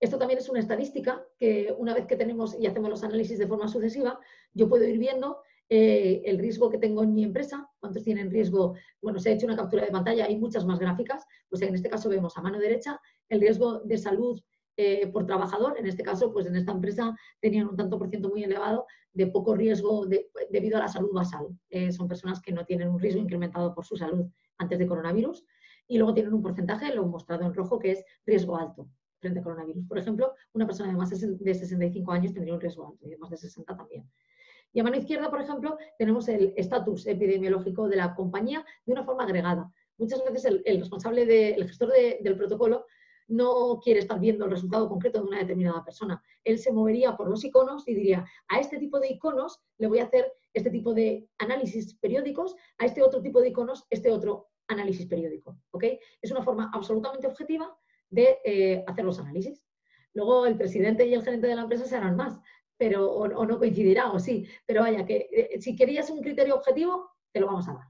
Esto también es una estadística que una vez que tenemos y hacemos los análisis de forma sucesiva, yo puedo ir viendo eh, el riesgo que tengo en mi empresa, cuántos tienen riesgo, bueno, se ha hecho una captura de pantalla, hay muchas más gráficas, pues en este caso vemos a mano derecha el riesgo de salud eh, por trabajador. En este caso, pues en esta empresa tenían un tanto por ciento muy elevado de poco riesgo debido a la salud basal. Eh, son personas que no tienen un riesgo incrementado por su salud antes de coronavirus. Y luego tienen un porcentaje, lo he mostrado en rojo, que es riesgo alto frente a coronavirus. Por ejemplo, una persona de más de 65 años tendría un riesgo alto y de más de 60 también. Y a mano izquierda, por ejemplo, tenemos el estatus epidemiológico de la compañía de una forma agregada. Muchas veces el, responsable, el gestor del protocolo, no quiere estar viendo el resultado concreto de una determinada persona. Él se movería por los iconos y diría, a este tipo de iconos le voy a hacer este tipo de análisis periódicos, a este otro tipo de iconos, este otro análisis periódico. Es una forma absolutamente objetiva de eh, hacer los análisis. Luego el presidente y el gerente de la empresa se harán más, pero, o, no coincidirá, o sí, pero vaya, que eh, si querías un criterio objetivo, te lo vamos a dar.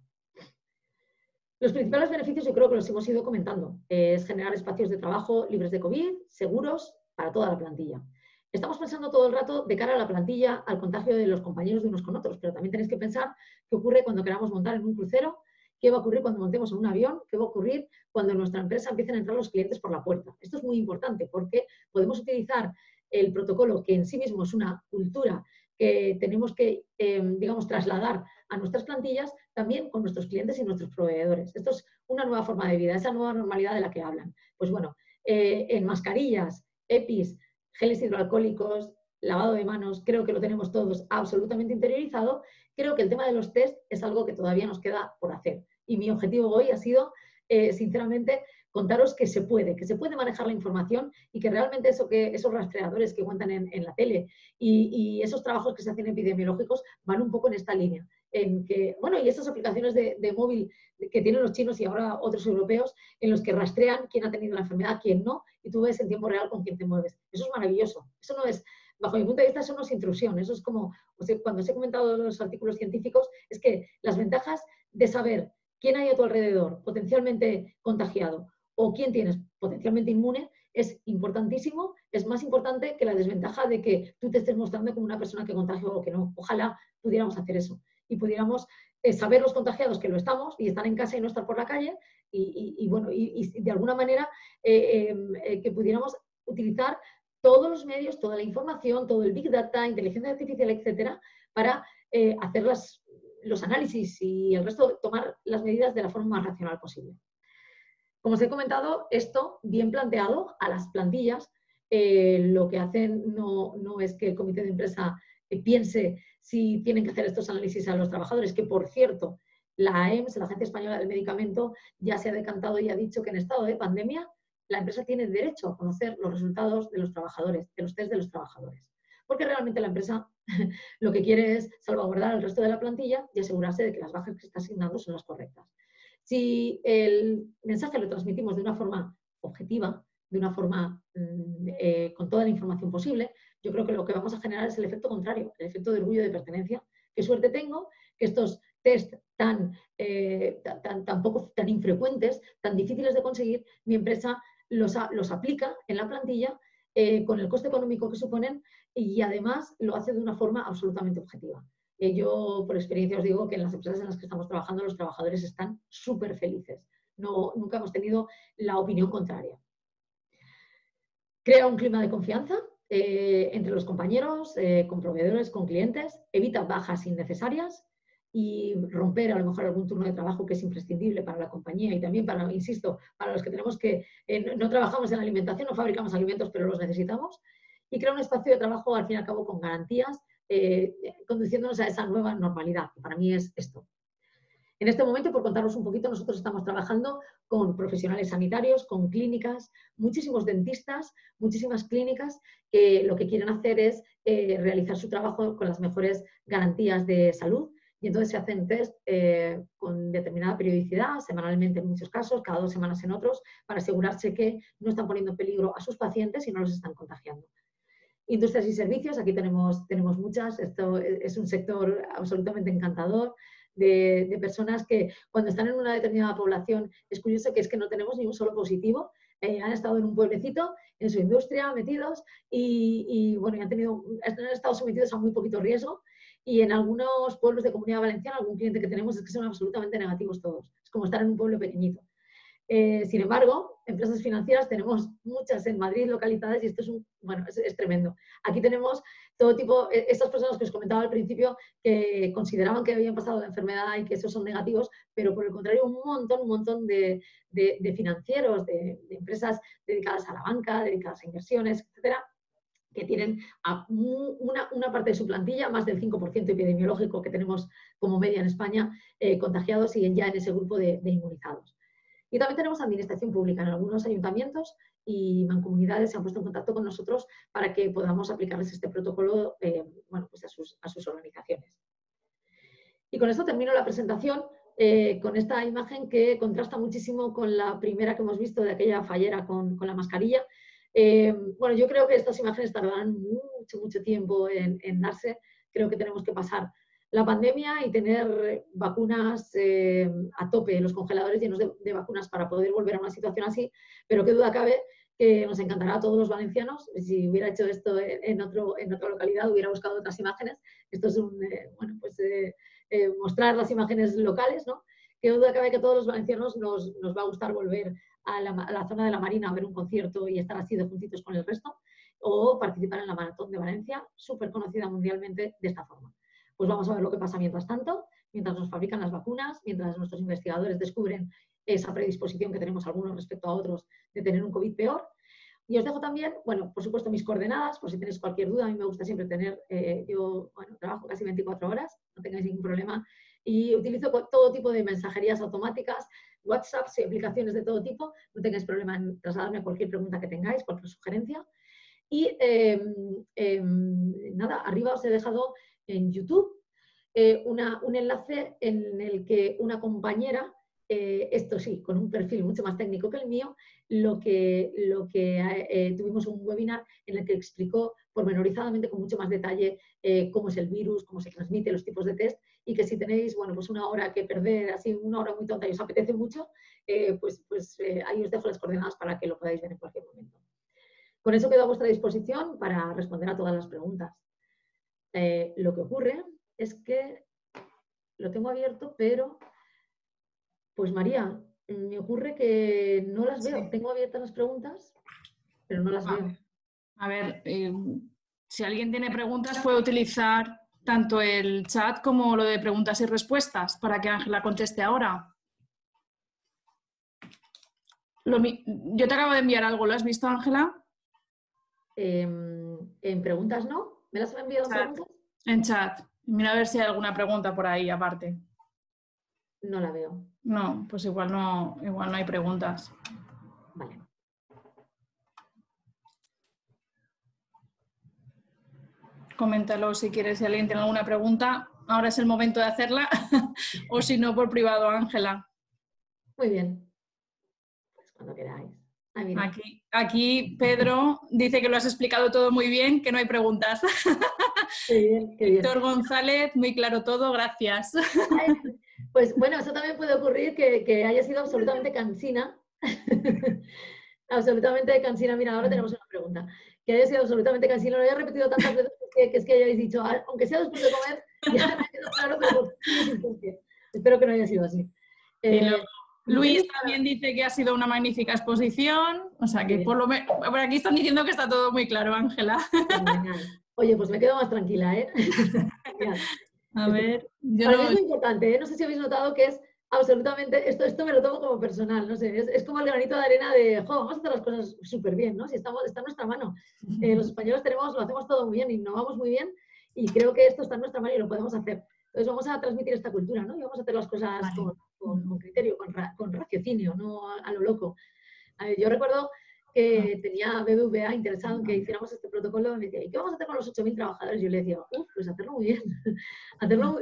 Los principales beneficios yo creo que los hemos ido comentando. Es generar espacios de trabajo libres de COVID, seguros para toda la plantilla. Estamos pensando todo el rato de cara a la plantilla, al contagio de los compañeros de unos con otros, pero también tenéis que pensar qué ocurre cuando queramos montar en un crucero, qué va a ocurrir cuando montemos en un avión, qué va a ocurrir cuando en nuestra empresa empiecen a entrar los clientes por la puerta. Esto es muy importante porque podemos utilizar el protocolo, que en sí mismo es una cultura que tenemos que, em, digamos, trasladar a nuestras plantillas también con nuestros clientes y nuestros proveedores. Esto es una nueva forma de vida, esa nueva normalidad de la que hablan. Pues bueno, eh, en mascarillas, EPIs, geles hidroalcohólicos, lavado de manos, creo que lo tenemos todos absolutamente interiorizado. Creo que el tema de los test es algo que todavía nos queda por hacer. Y mi objetivo hoy ha sido, eh, sinceramente, contaros que se puede, que se puede manejar la información y que realmente eso que, esos rastreadores que cuentan en, la tele y, esos trabajos que se hacen epidemiológicos van un poco en esta línea. En que, bueno, y esas aplicaciones de, móvil que tienen los chinos y ahora otros europeos, en los que rastrean quién ha tenido la enfermedad, quién no, y tú ves en tiempo real con quién te mueves. Eso es maravilloso. Eso no es, bajo mi punto de vista, eso no es intrusión. Eso es como, cuando os he comentado los artículos científicos, es que las ventajas de saber quién hay a tu alrededor potencialmente contagiado o quién tienes potencialmente inmune es importantísimo, es más importante que la desventaja de que tú te estés mostrando como una persona que contagia o que no. Ojalá pudiéramos hacer eso y pudiéramos eh, saber los contagiados que lo estamos y están en casa y no estar por la calle y, bueno, y, de alguna manera eh, em, eh, que pudiéramos utilizar todos los medios, toda la información, todo el Big Data, inteligencia artificial, etcétera, para hacer los análisis y el resto, tomar las medidas de la forma más racional posible. Como os he comentado, esto bien planteado a las plantillas, eh, lo que hacen no, es que el comité de empresa eh, piense si tienen que hacer estos análisis a los trabajadores, que por cierto, la AEMS, la Agencia Española del Medicamento, ya se ha decantado y ha dicho que en estado de pandemia la empresa tiene derecho a conocer los resultados de los trabajadores, de los test de los trabajadores. Porque realmente la empresa lo que quiere es salvaguardar al resto de la plantilla y asegurarse de que las bajas que está asignando son las correctas. Si el mensaje lo transmitimos de una forma objetiva, de una forma mm, eh, con toda la información posible, yo creo que lo que vamos a generar es el efecto contrario, el efecto de orgullo de pertenencia. Qué suerte tengo que estos test tan, eh, tan, tan, poco, tan infrecuentes, tan difíciles de conseguir, mi empresa los, aplica en la plantilla eh, con el coste económico que suponen y además lo hace de una forma absolutamente objetiva yo, por experiencia, os digo que en las empresas en las que estamos trabajando los trabajadores están súper felices. Nunca hemos tenido la opinión contraria. Crea un clima de confianza eh, entre los compañeros, eh, con proveedores, con clientes, evita bajas innecesarias y romper a lo mejor algún turno de trabajo que es imprescindible para la compañía y también para, insisto, para los que tenemos que, eh, no trabajamos en alimentación, no fabricamos alimentos, pero los necesitamos. Y crea un espacio de trabajo, al fin y al cabo, con garantías eh, conduciéndonos a esa nueva normalidad, que para mí es esto. En este momento, por contaros un poquito, nosotros estamos trabajando con profesionales sanitarios, con clínicas, muchísimos dentistas, muchísimas clínicas que lo que quieren hacer es eh, realizar su trabajo con las mejores garantías de salud y entonces se hacen test eh, con determinada periodicidad, semanalmente en muchos casos, cada dos semanas en otros, para asegurarse que no están poniendo en peligro a sus pacientes y no los están contagiando. Industrias y servicios, aquí tenemos, tenemos muchas, esto es un sector absolutamente encantador. De, personas que cuando están en una determinada población, es curioso que es que no tenemos ni un solo positivo, eh, han estado en un pueblecito, en su industria, metidos, y, y bueno, han, tenido, han estado sometidos a muy poquito riesgo, y en algunos pueblos de Comunidad Valenciana, algún cliente que tenemos es que son absolutamente negativos todos. Es como estar en un pueblo pequeñito. Eh, sin embargo, empresas financieras tenemos muchas en Madrid localizadas y esto es, un, bueno, es, tremendo. Aquí tenemos todo tipo, e, estas personas que os comentaba al principio que consideraban que habían pasado la enfermedad y que esos son negativos, pero por el contrario, un montón, un montón de, de financieros, de, empresas dedicadas a la banca, dedicadas a inversiones, etcétera, que tienen una, parte de su plantilla, más del 5% epidemiológico que tenemos como media en España, eh, contagiados y ya en ese grupo de, inmunizados. Y también tenemos administración pública en algunos ayuntamientos y mancomunidades se han puesto en contacto con nosotros para que podamos aplicarles este protocolo eh, bueno, pues a, sus, organizaciones. Y con esto termino la presentación eh, con esta imagen que contrasta muchísimo con la primera que hemos visto de aquella fallera con, con la mascarilla eh, bueno, yo creo que estas imágenes tardarán mucho, mucho tiempo en, darse. Creo que tenemos que pasar la pandemia y tener vacunas eh, a tope, los congeladores llenos de, vacunas para poder volver a una situación así, pero qué duda cabe que nos encantará a todos los valencianos. Si hubiera hecho esto en, otro, en otra localidad, hubiera buscado otras imágenes. Esto es un, eh, bueno, pues mostrar las imágenes locales, ¿no? Qué duda cabe que a todos los valencianos nos, nos va a gustar volver a la, zona de la Marina a ver un concierto y estar así de juntitos con el resto, o participar en la Maratón de Valencia, súper conocida mundialmente de esta forma. Pues vamos a ver lo que pasa mientras tanto, mientras nos fabrican las vacunas, mientras nuestros investigadores descubren esa predisposición que tenemos algunos respecto a otros de tener un COVID peor. Y os dejo también, bueno, por supuesto, mis coordenadas, por si tenéis cualquier duda. A mí me gusta siempre tener, eh, yo, bueno, trabajo casi 24 horas, no tengáis ningún problema. Y utilizo todo tipo de mensajerías automáticas, WhatsApp y aplicaciones de todo tipo. No tengáis problema en trasladarme cualquier pregunta que tengáis, cualquier sugerencia. Y em, em, nada, arriba os he dejado en YouTube eh, un enlace en el que una compañera, eh, esto sí, con un perfil mucho más técnico que el mío, lo que, lo que eh, tuvimos un webinar en el que explicó pormenorizadamente con mucho más detalle cómo es el virus, cómo se transmite, los tipos de test y que si tenéis, bueno, pues una hora que perder, así una hora muy tonta y os apetece mucho, pues, pues ahí os dejo las coordenadas para que lo podáis ver en cualquier momento. Con eso quedo a vuestra disposición para responder a todas las preguntas. Eh, lo que ocurre es que lo tengo abierto, pero, pues María, me ocurre que no las veo. Tengo abiertas las preguntas, pero no las veo. A ver, si alguien tiene preguntas puede utilizar tanto el chat como lo de preguntas y respuestas para que Ángela conteste ahora. yo te acabo de enviar algo, ¿lo has visto, Ángela? Em, en preguntas, ¿no? ¿Me las has enviado? En chat. Mira a ver si hay alguna pregunta por ahí aparte. No la veo. No, pues igual no, igual no hay preguntas. Vale. coméntalo si quieres, si alguien tiene alguna pregunta. Ahora es el momento de hacerla, o si no, por privado, Ángela. Muy bien. Pues cuando queráis. Aquí, aquí Pedro dice que lo has explicado todo muy bien, que no hay preguntas. Qué bien, qué bien. Víctor González, muy claro todo, gracias. Pues bueno, eso también puede ocurrir que, que haya sido absolutamente cansina. absolutamente cansina. Mira, ahora tenemos una pregunta. Que haya sido absolutamente cansina. Lo he repetido tantas veces que, es que hayáis dicho, ah, aunque sea después de comer, ya me ha quedado claro, pero espero que no haya sido así. Eh, Luis también dice que ha sido una magnífica exposición, o sea que por lo menos, por aquí están diciendo que está todo muy claro, Ángela. Oye, pues me quedo más tranquila, ¿eh? A ver, yo Para es muy importante, ¿eh? No sé si habéis notado que es absolutamente, esto, esto me lo tomo como personal, no sé, es, como el granito de arena de, jo, vamos a hacer las cosas súper bien, ¿no? Si estamos, está en nuestra mano. Eh, los españoles tenemos, lo hacemos todo muy bien, innovamos muy bien y creo que esto está en nuestra mano y lo podemos hacer. Entonces vamos a transmitir esta cultura, ¿no? Y vamos a hacer las cosas con, criterio, con, raciocinio, no a, lo loco. yo recuerdo que tenía BBVA interesado en que hiciéramos este protocolo, me decía, ¿y qué vamos a hacer con los 8.000 trabajadores? Yo le decía, pues hacerlo muy bien. hacerlo,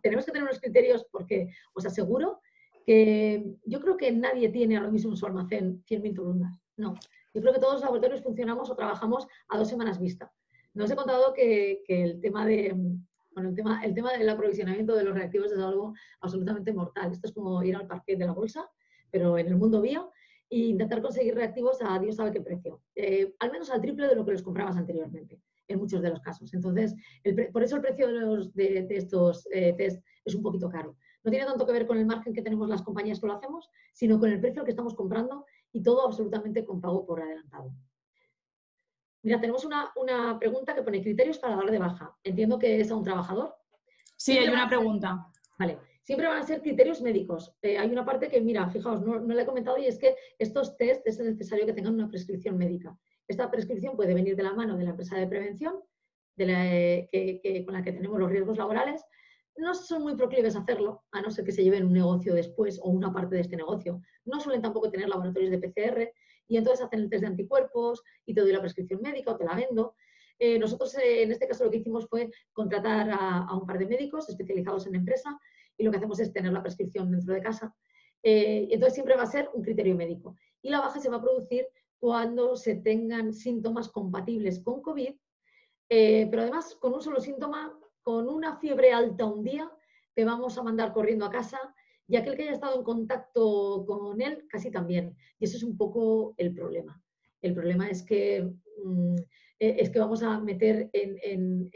tenemos que tener unos criterios porque os aseguro que yo creo que nadie tiene ahora mismo en su almacén 100.000 turundas. No. Yo creo que todos los laboratorios funcionamos o trabajamos a dos semanas vista. No os he contado que, que el tema de, bueno, el tema, el tema del aprovisionamiento de los reactivos es algo absolutamente mortal. Esto es como ir al parque de la bolsa, pero en el mundo bio, e intentar conseguir reactivos a Dios sabe qué precio. Eh, al menos al triple de lo que los comprabas anteriormente, en muchos de los casos. Entonces, por eso el precio de, estos eh, test es un poquito caro. No tiene tanto que ver con el margen que tenemos las compañías que lo hacemos, sino con el precio que estamos comprando y todo absolutamente con pago por adelantado. Mira, tenemos una, pregunta que pone criterios para dar de baja. Entiendo que es a un trabajador. Sí, hay una pregunta. Vale. Siempre van a ser criterios médicos. Eh, hay una parte que, mira, fijaos, no, no le he comentado y es que estos test es necesario que tengan una prescripción médica. Esta prescripción puede venir de la mano de la empresa de prevención, de la, con la que tenemos los riesgos laborales. No son muy proclives a hacerlo, a no ser que se lleven un negocio después o una parte de este negocio. No suelen tampoco tener laboratorios de PCR y entonces hacen el test de anticuerpos y te doy la prescripción médica o te la vendo. Eh, nosotros eh, en este caso lo que hicimos fue contratar a, un par de médicos especializados en empresa y lo que hacemos es tener la prescripción dentro de casa. Eh, entonces siempre va a ser un criterio médico. Y la baja se va a producir cuando se tengan síntomas compatibles con COVID, pero además con un solo síntoma, con una fiebre alta un día, te vamos a mandar corriendo a casa y aquel que haya estado en contacto con él casi también. Y eso es un poco el problema. El problema es que, mm, e, es que vamos a meter en,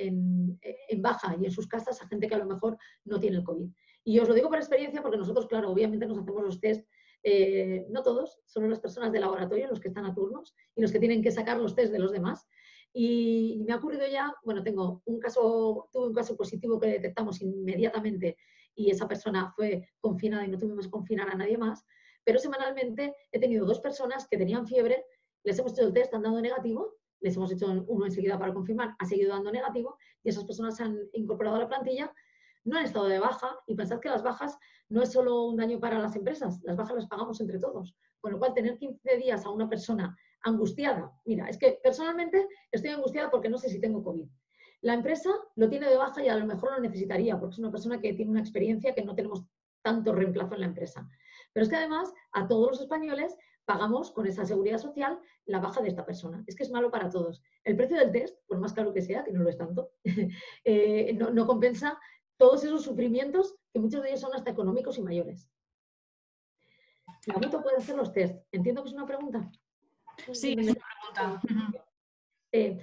baja y en sus casas a gente que a lo mejor no tiene el COVID. Y os lo digo por experiencia porque nosotros, claro, obviamente nos hacemos los test, eh, no todos, solo las personas de laboratorio los que están a turnos y los que tienen que sacar los test de los demás. Y me ha ocurrido ya, bueno, tengo un caso, tuve un caso positivo que detectamos inmediatamente y esa persona fue confinada y no tuvimos que confinar a nadie más, pero semanalmente he tenido dos personas que tenían fiebre, les hemos hecho el test, han dado negativo, les hemos hecho uno enseguida para confirmar, ha seguido dando negativo y esas personas se han incorporado a la plantilla, no han estado de baja y pensad que las bajas no es solo un daño para las empresas, las bajas las pagamos entre todos, con lo cual tener 15 días a una persona angustiada, mira, es que personalmente estoy angustiada porque no sé si tengo COVID. La empresa lo tiene de baja y a lo mejor lo necesitaría, porque es una persona que tiene una experiencia que no tenemos tanto reemplazo en la empresa. Pero es que además a todos los españoles pagamos con esa seguridad social la baja de esta persona. Es que es malo para todos. El precio del test, por más caro que sea, que no lo es tanto, eh, no, compensa todos esos sufrimientos que muchos de ellos son hasta económicos y mayores. ¿La mutua puede hacer los test? Entiendo que es una pregunta. Sí, es una pregunta. Eh,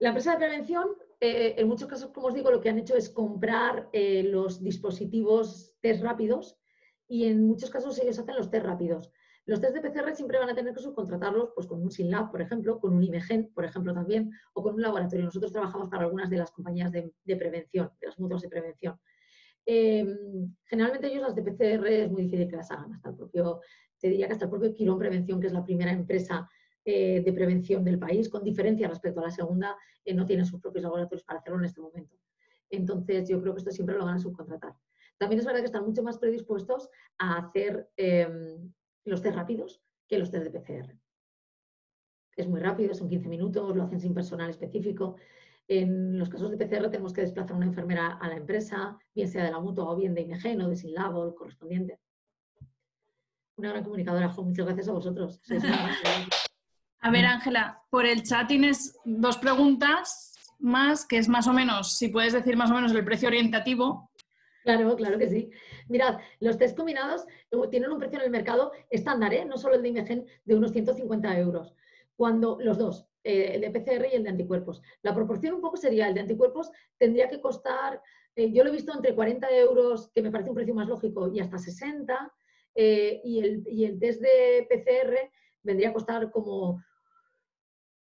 la empresa de prevención, eh, en muchos casos, como os digo, lo que han hecho es comprar eh, los dispositivos test rápidos y en muchos casos ellos hacen los test rápidos. Los test de PCR siempre van a tener que subcontratarlos pues, con un SynLab, por ejemplo, con un IMEGEN, por ejemplo, también, o con un laboratorio. Nosotros trabajamos para algunas de las compañías de, prevención, de las mutuas de prevención. Em, generalmente ellos las de PCR es muy difícil que las hagan, hasta el propio, te diría que hasta el propio Quirón Prevención, que es la primera empresa eh, de prevención del país, con diferencia respecto a la segunda, eh, no tiene sus propios laboratorios para hacerlo en este momento. Entonces, yo creo que esto siempre lo van a subcontratar. También es verdad que están mucho más predispuestos a hacer em, los test rápidos que los test de PCR. Es muy rápido, son 15 minutos, lo hacen sin personal específico. En los casos de PCR tenemos que desplazar a una enfermera a la empresa, bien sea de la mutua o bien de IMG o de Sinlabo, el correspondiente. Una gran comunicadora, muchas gracias a vosotros. A ver, Ángela, por el chat tienes dos preguntas más, que es más o menos, si puedes decir más o menos el precio orientativo. Claro, claro que sí. Mirad, los test combinados eh, tienen un precio en el mercado estándar, ¿eh? no solo el de Imagen, de unos 150 euros. Cuando los dos, eh, el de PCR y el de anticuerpos. La proporción un poco sería, el de anticuerpos tendría que costar, yo lo he visto entre 40 euros, que me parece un precio más lógico, y hasta 60, y, el, y el test de PCR vendría a costar como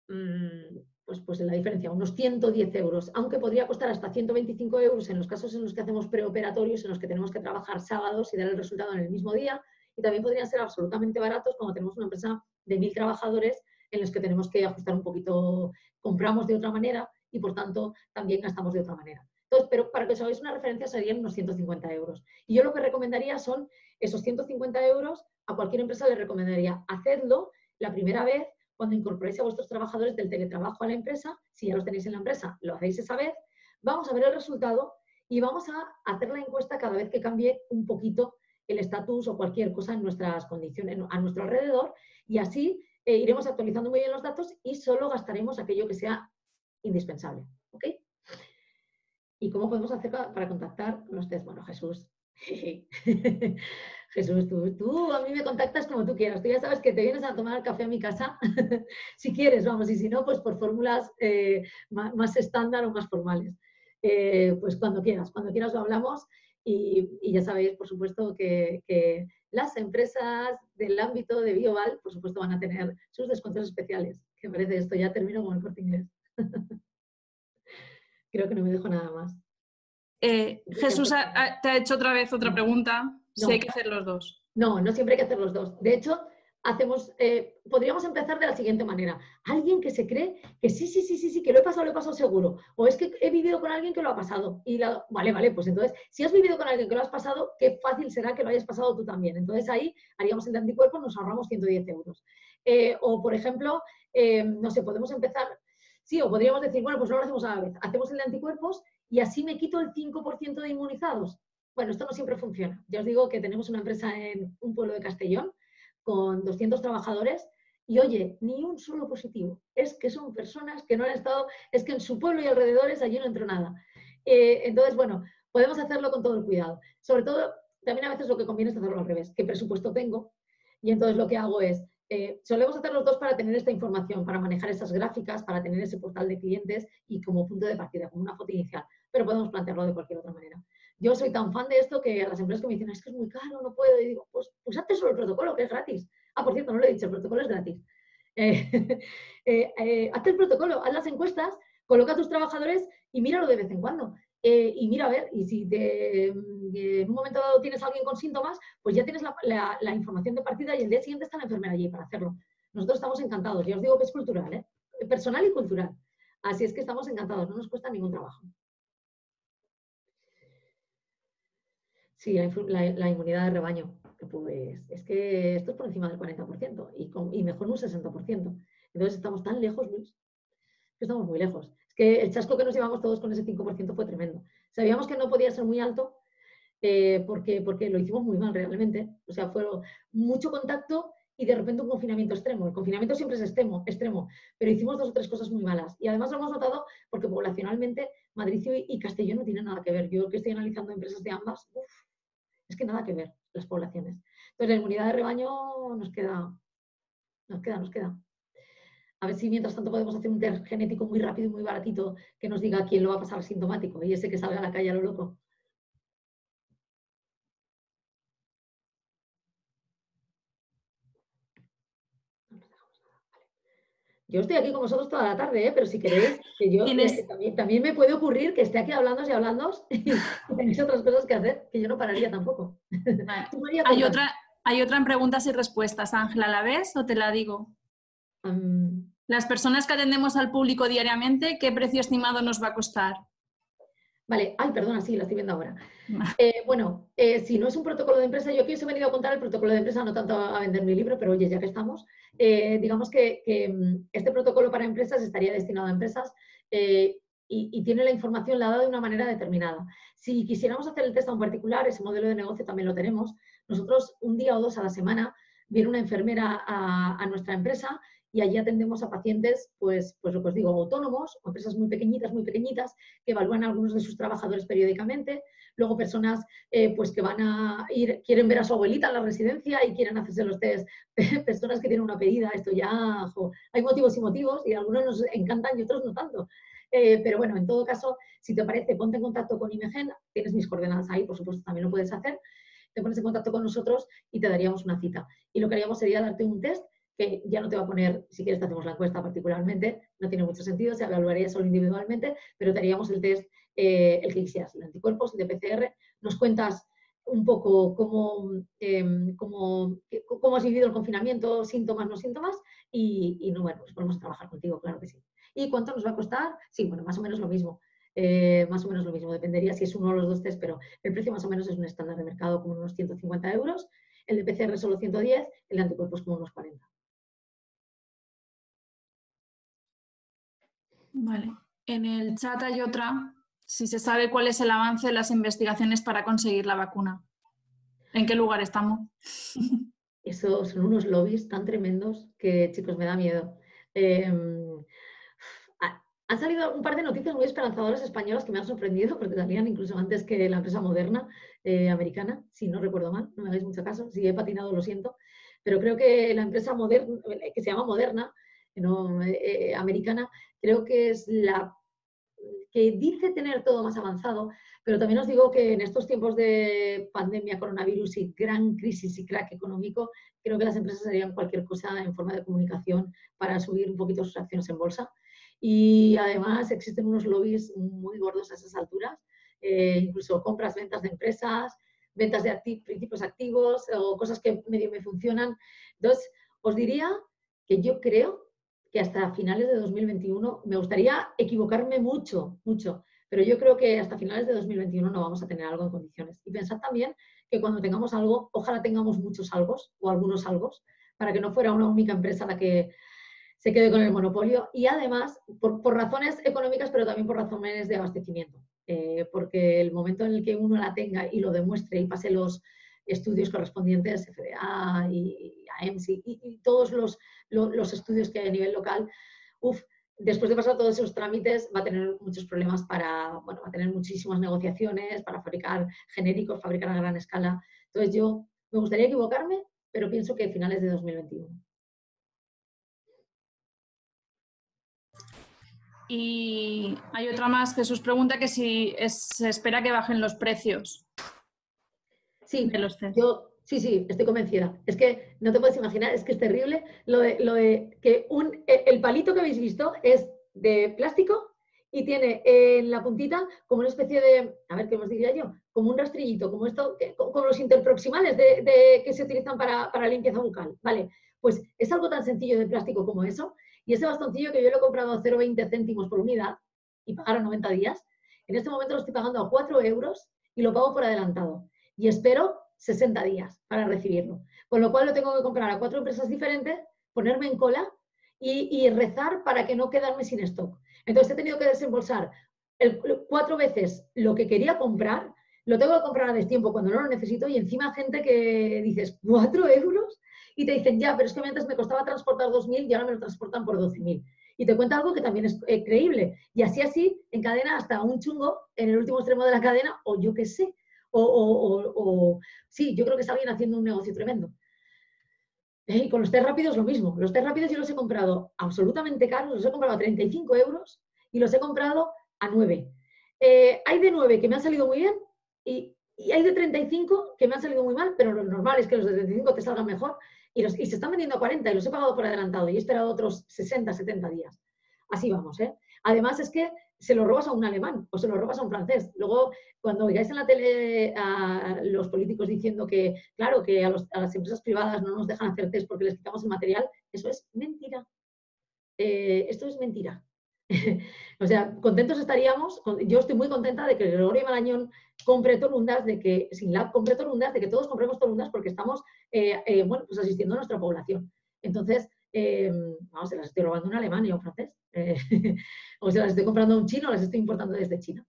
pues, pues la diferencia, unos 110 euros, aunque podría costar hasta 125 euros en los casos en los que hacemos preoperatorios, en los que tenemos que trabajar sábados y dar el resultado en el mismo día, y también podrían ser absolutamente baratos cuando tenemos una empresa de mil trabajadores en los que tenemos que ajustar un poquito, compramos de otra manera y por tanto también gastamos de otra manera. Entonces, pero para que os hagáis una referencia serían unos 150 euros. Y yo lo que recomendaría son esos 150 euros, a cualquier empresa le recomendaría hacerlo la primera vez cuando incorporéis a vuestros trabajadores del teletrabajo a la empresa, si ya los tenéis en la empresa, lo hacéis esa vez, vamos a ver el resultado y vamos a hacer la encuesta cada vez que cambie un poquito el estatus o cualquier cosa en nuestras condiciones, a nuestro alrededor, y así eh, iremos actualizando muy bien los datos y solo gastaremos aquello que sea indispensable. ¿Ok? ¿Y cómo podemos hacer para contactar con ustedes? Bueno, Jesús. Jesús, tú, tú, a mí me contactas como tú quieras. Tú ya sabes que te vienes a tomar café a mi casa, si quieres, vamos, y si no, pues por fórmulas eh, más, estándar o más formales. Eh, pues cuando quieras, cuando quieras lo hablamos y, ya sabéis, por supuesto, que, que, las empresas del ámbito de Bioval, por supuesto, van a tener sus descuentos especiales. Que parece esto, ya termino con el corte inglés. Creo que no me dejo nada más. Eh, Jesús te ha hecho otra vez otra pregunta. Si hay que hacer los dos. No, no siempre hay que hacer los dos. De hecho, hacemos, eh, podríamos empezar de la siguiente manera. Alguien que se cree que sí, sí, sí, sí, sí, que lo he pasado, lo he pasado seguro. O es que he vivido con alguien que lo ha pasado. Y la, vale, vale, pues entonces, si has vivido con alguien que lo has pasado, qué fácil será que lo hayas pasado tú también. Entonces ahí haríamos el de anticuerpos, nos ahorramos 110 euros. Eh, o, por ejemplo, no sé, podemos empezar Sí, o podríamos decir, bueno, pues no lo hacemos a la vez. Hacemos el de anticuerpos y así me quito el 5% de inmunizados. Bueno, esto no siempre funciona. Ya os digo que tenemos una empresa en un pueblo de Castellón con 200 trabajadores y oye, ni un solo positivo. Es que son personas que no han estado, es que en su pueblo y alrededores allí no entró nada. Eh, entonces, bueno, podemos hacerlo con todo el cuidado. Sobre todo, también a veces lo que conviene es hacerlo al revés. ¿Qué presupuesto tengo? Y entonces lo que hago es, eh, solemos hacer los dos para tener esta información, para manejar esas gráficas, para tener ese portal de clientes y como punto de partida, como una foto inicial, pero podemos plantearlo de cualquier otra manera. Yo soy tan fan de esto que a las empresas que me dicen, es que es muy caro, no puedo, y digo, pues, pues hazte solo el protocolo, que es gratis. Ah, por cierto, no lo he dicho, el protocolo es gratis. Eh, eh, hazte el protocolo, haz las encuestas, coloca a tus trabajadores y míralo de vez en cuando. Eh, y mira a ver, y si mm, en un momento dado tienes a alguien con síntomas, pues ya tienes la, información de partida y el día siguiente está la enfermera allí para hacerlo. Nosotros estamos encantados, ya os digo que es cultural, ¿eh? personal y cultural. Así es que estamos encantados, no nos cuesta ningún trabajo. Sí, la, inmunidad de rebaño, pues es que esto es por encima del 40% y, y mejor un 60%. Entonces estamos tan lejos, Luis, que estamos muy lejos que el chasco que nos llevamos todos con ese 5% fue tremendo. Sabíamos que no podía ser muy alto eh, porque, porque lo hicimos muy mal realmente. O sea, fue mucho contacto y de repente un confinamiento extremo. El confinamiento siempre es extremo, extremo, pero hicimos dos o tres cosas muy malas. Y además lo hemos notado porque poblacionalmente Madrid y Castellón no tienen nada que ver. Yo que estoy analizando empresas de ambas, es que nada que ver las poblaciones. Entonces la inmunidad de rebaño nos queda, nos queda, nos queda. A ver si mientras tanto podemos hacer un test genético muy rápido y muy baratito que nos diga quién lo va a pasar sintomático y ese que salga a la calle a lo loco. Yo estoy aquí con vosotros toda la tarde, ¿eh? pero si queréis, que yo eh, también, me puede ocurrir que esté aquí hablando y hablando y tenéis otras cosas que hacer, que yo no pararía tampoco. hay, otra, hay otra en preguntas y respuestas. Ángela, ¿la ves o te la digo? Las personas que atendemos al público diariamente, ¿qué precio estimado nos va a costar? Vale, ay, perdona, sí, la estoy viendo ahora. Eh, bueno, eh, si no es un protocolo de empresa, yo aquí os he venido a contar el protocolo de empresa, no tanto a vender mi libro, pero oye, ya que estamos, eh, digamos que, mm, este protocolo para empresas estaría destinado a empresas y, y, tiene la información la dada de una manera determinada. Si quisiéramos hacer el test a un particular, ese modelo de negocio también lo tenemos. Nosotros un día o dos a la semana viene una enfermera a, a nuestra empresa y allí atendemos a pacientes, pues, pues lo que os digo, autónomos, empresas muy pequeñitas, muy pequeñitas, que evalúan a algunos de sus trabajadores periódicamente, luego personas eh, pues que van a ir, quieren ver a su abuelita en la residencia y quieren hacerse los test, personas que tienen una pedida, esto ya, hay motivos y motivos, y algunos nos encantan y otros no tanto. Eh, pero bueno, en todo caso, si te parece, ponte en contacto con Imegen, tienes mis coordenadas ahí, por supuesto, también lo puedes hacer, te pones en contacto con nosotros y te daríamos una cita. Y lo que haríamos sería darte un test que ya no te va a poner, si quieres te hacemos la encuesta particularmente, no tiene mucho sentido, se evaluaría solo individualmente, pero te haríamos el test, eh, el que quisieras, el anticuerpos, el de PCR, nos cuentas un poco cómo, em, cómo, cómo, has vivido el confinamiento, síntomas, no síntomas, y, y no, bueno, pues podemos trabajar contigo, claro que sí. ¿Y cuánto nos va a costar? Sí, bueno, más o menos lo mismo. eh, más o menos lo mismo, dependería si es uno o los dos test, pero el precio más o menos es un estándar de mercado como unos 150 euros, el de PCR solo 110, el de anticuerpos como unos 40. Vale. En el chat hay otra, si se sabe cuál es el avance de las investigaciones para conseguir la vacuna. ¿En qué lugar estamos? Eso son unos lobbies tan tremendos que, chicos, me da miedo. Em, han salido un par de noticias muy esperanzadoras españolas que me han sorprendido, porque salían incluso antes que la empresa moderna eh, americana, si no recuerdo mal, no me hagáis mucho caso, si he patinado lo siento, pero creo que la empresa moderna, que se llama Moderna, no, eh, americana, creo que es la que dice tener todo más avanzado, pero también os digo que en estos tiempos de pandemia, coronavirus y gran crisis y crack económico, creo que las empresas harían cualquier cosa en forma de comunicación para subir un poquito sus acciones en bolsa. Y además existen unos lobbies muy gordos a esas alturas, eh, incluso compras, ventas de empresas, ventas de principios activos o cosas que medio me funcionan. Entonces, os diría que yo creo que hasta finales de 2021, me gustaría equivocarme mucho, mucho, pero yo creo que hasta finales de 2021 no vamos a tener algo en condiciones. Y pensad también que cuando tengamos algo, ojalá tengamos muchos algos o algunos algos, para que no fuera una única empresa la que se quede con el monopolio. Y además, por, razones económicas, pero también por razones de abastecimiento. Eh, porque el momento en el que uno la tenga y lo demuestre y pase los estudios correspondientes, FDA y AEMS y, y todos los los estudios que hay a nivel local, uf, después de pasar todos esos trámites va a tener muchos problemas para, bueno, va a tener muchísimas negociaciones para fabricar genéricos, fabricar a gran escala. Entonces yo me gustaría equivocarme, pero pienso que finales de 2021. Y hay otra más, Jesús pregunta que si se espera que bajen los precios. Sí, yo Sí, sí, estoy convencida. Es que no te puedes imaginar, es que es terrible lo de, lo de que un, e, el palito que habéis visto es de plástico y tiene en la puntita como una especie de, a ver, ¿qué os diría yo? Como un rastrillito, como esto, como los interproximales de, que se utilizan para, para limpieza bucal. Vale, pues es algo tan sencillo de plástico como eso. Y ese bastoncillo que yo lo he comprado a 0,20 céntimos por unidad y pagaron 90 días, en este momento lo estoy pagando a 4 euros y lo pago por adelantado. Y espero 60 días para recibirlo. Con lo cual lo tengo que comprar a cuatro empresas diferentes, ponerme en cola y, rezar para que no quedarme sin stock. Entonces he tenido que desembolsar cuatro veces lo que quería comprar, lo tengo que comprar a destiempo cuando no lo necesito y encima gente que dices, ¿cuatro euros? Y te dicen, ya, pero es que antes me costaba transportar 2.000 y ahora me lo transportan por 12.000. Y te cuenta algo que también es creíble. Y así, así, encadena hasta un chungo en el último extremo de la cadena o yo qué sé. O, sí, yo creo que está bien haciendo un negocio tremendo. Eh, y con los test rápidos lo mismo. Los test rápidos yo los he comprado absolutamente caros, los he comprado a 35 euros y los he comprado a 9. Eh, hay de 9 que me han salido muy bien y, hay de 35 que me han salido muy mal, pero lo normal es que los de 35 te salgan mejor y, los, y se están vendiendo a 40 y los he pagado por adelantado y he esperado otros 60, 70 días. Así vamos, ¿eh? Además es que se lo robas a un alemán o se lo robas a un francés. Luego, cuando oigáis en la tele a los políticos diciendo que, claro, que a, las empresas privadas no nos dejan hacer test porque les quitamos el material, eso es mentira. Eh, esto es mentira. o sea, contentos estaríamos, yo estoy muy contenta de que Gregorio Marañón compre Torundas, de que Sinlab compre Torundas, de que todos compremos Torundas porque estamos, eh, eh, bueno, pues asistiendo a nuestra población. Entonces, vamos, se las estoy robando a un alemán y a un francés. o sea, las estoy comprando a un chino las estoy importando desde China.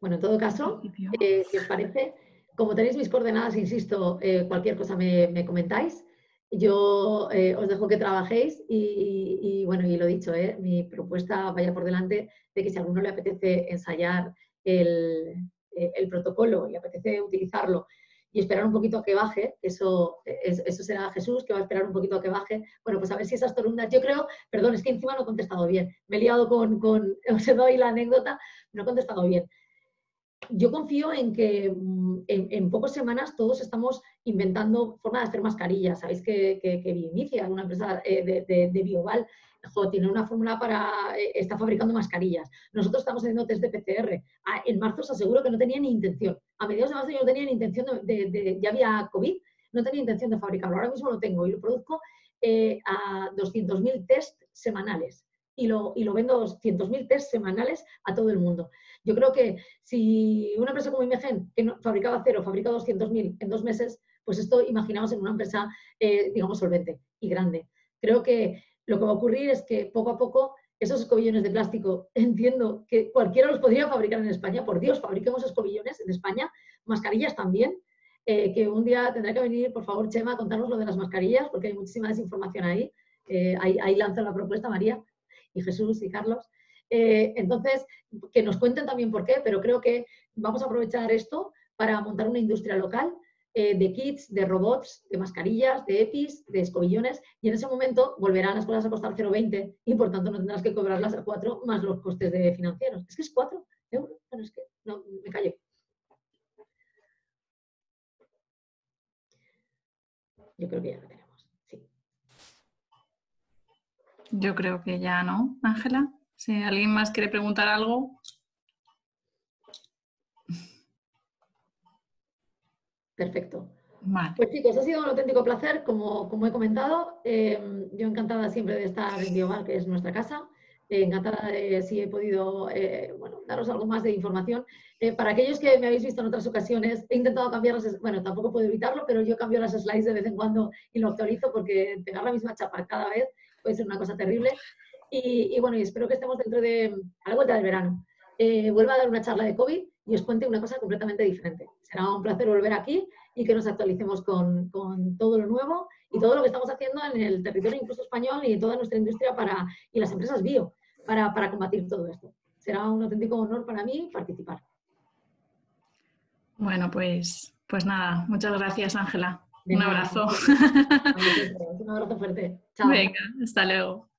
Bueno, en todo caso, eh, si os parece, como tenéis mis coordenadas, insisto, eh, cualquier cosa me, comentáis. Yo eh, os dejo que trabajéis y, bueno, y lo dicho, mi propuesta vaya por delante de que si a alguno le apetece ensayar el, eh, el protocolo y apetece utilizarlo y esperar un poquito a que baje, eso, eso será Jesús, que va a esperar un poquito a que baje. Bueno, pues a ver si esas torundas, yo creo, perdón, es que encima no he contestado bien, me he liado con, con os doy la anécdota, no he contestado bien. Yo confío en que mm, en, pocas semanas todos estamos inventando formas de hacer mascarillas. Sabéis que, que, una empresa eh, de, de, de Bioval, tiene una fórmula para, eh, está fabricando mascarillas. Nosotros estamos haciendo test de PCR. Ah, en marzo os aseguro que no tenía ni intención. A mediados de marzo yo no tenía ni intención de, ya había COVID no tenía intención de fabricarlo, ahora mismo lo tengo y lo produzco eh, a 200.000 test semanales y lo, y lo vendo 200.000 test semanales a todo el mundo. Yo creo que si una empresa como Imagen, que fabricaba cero, fabrica 200.000 en dos meses, pues esto imaginamos en una empresa, eh, digamos, solvente y grande. Creo que lo que va a ocurrir es que poco a poco esos escobillones de plástico, entiendo que cualquiera los podría fabricar en España. Por Dios, fabriquemos escobillones en España, mascarillas también. Eh, que un día tendrá que venir, por favor, Chema, a contarnos lo de las mascarillas, porque hay muchísima desinformación ahí. Eh, ahí, ahí lanzo la propuesta, María y Jesús y Carlos. Eh, entonces, que nos cuenten también por qué, pero creo que vamos a aprovechar esto para montar una industria local eh, de kits, de robots, de mascarillas, de EPIs, de escobillones, y en ese momento volverán las cosas a costar 0,20 y por tanto no tendrás que cobrarlas a 4 más los costes de financieros. Es que es 4 euros. Bueno, es que no, me callo. Yo creo que ya lo tenemos. Sí. Yo creo que ya no, Ángela. Si alguien más quiere preguntar algo. Perfecto. Pues chicos, ha sido un auténtico placer, como, como he comentado. Em, yo encantada siempre de estar en Bioval, que es nuestra casa. Eh, encantada de si he podido eh, bueno, daros algo más de información. Eh, para aquellos que me habéis visto en otras ocasiones, he intentado cambiar las, bueno, tampoco puedo evitarlo, pero yo cambio las slides de vez en cuando y lo actualizo porque pegar la misma chapa cada vez puede ser una cosa terrible. Y, bueno, y espero que estemos dentro de, a la vuelta del verano. Eh, vuelva a dar una charla de COVID y os cuente una cosa completamente diferente. Será un placer volver aquí y que nos actualicemos con, con, todo lo nuevo y todo lo que estamos haciendo en el territorio incluso español y en toda nuestra industria para, y las empresas bio para, para combatir todo esto. Será un auténtico honor para mí participar. Bueno, pues, pues nada, muchas gracias Ángela. Un abrazo. Un abrazo fuerte. Chao. Venga, hasta luego.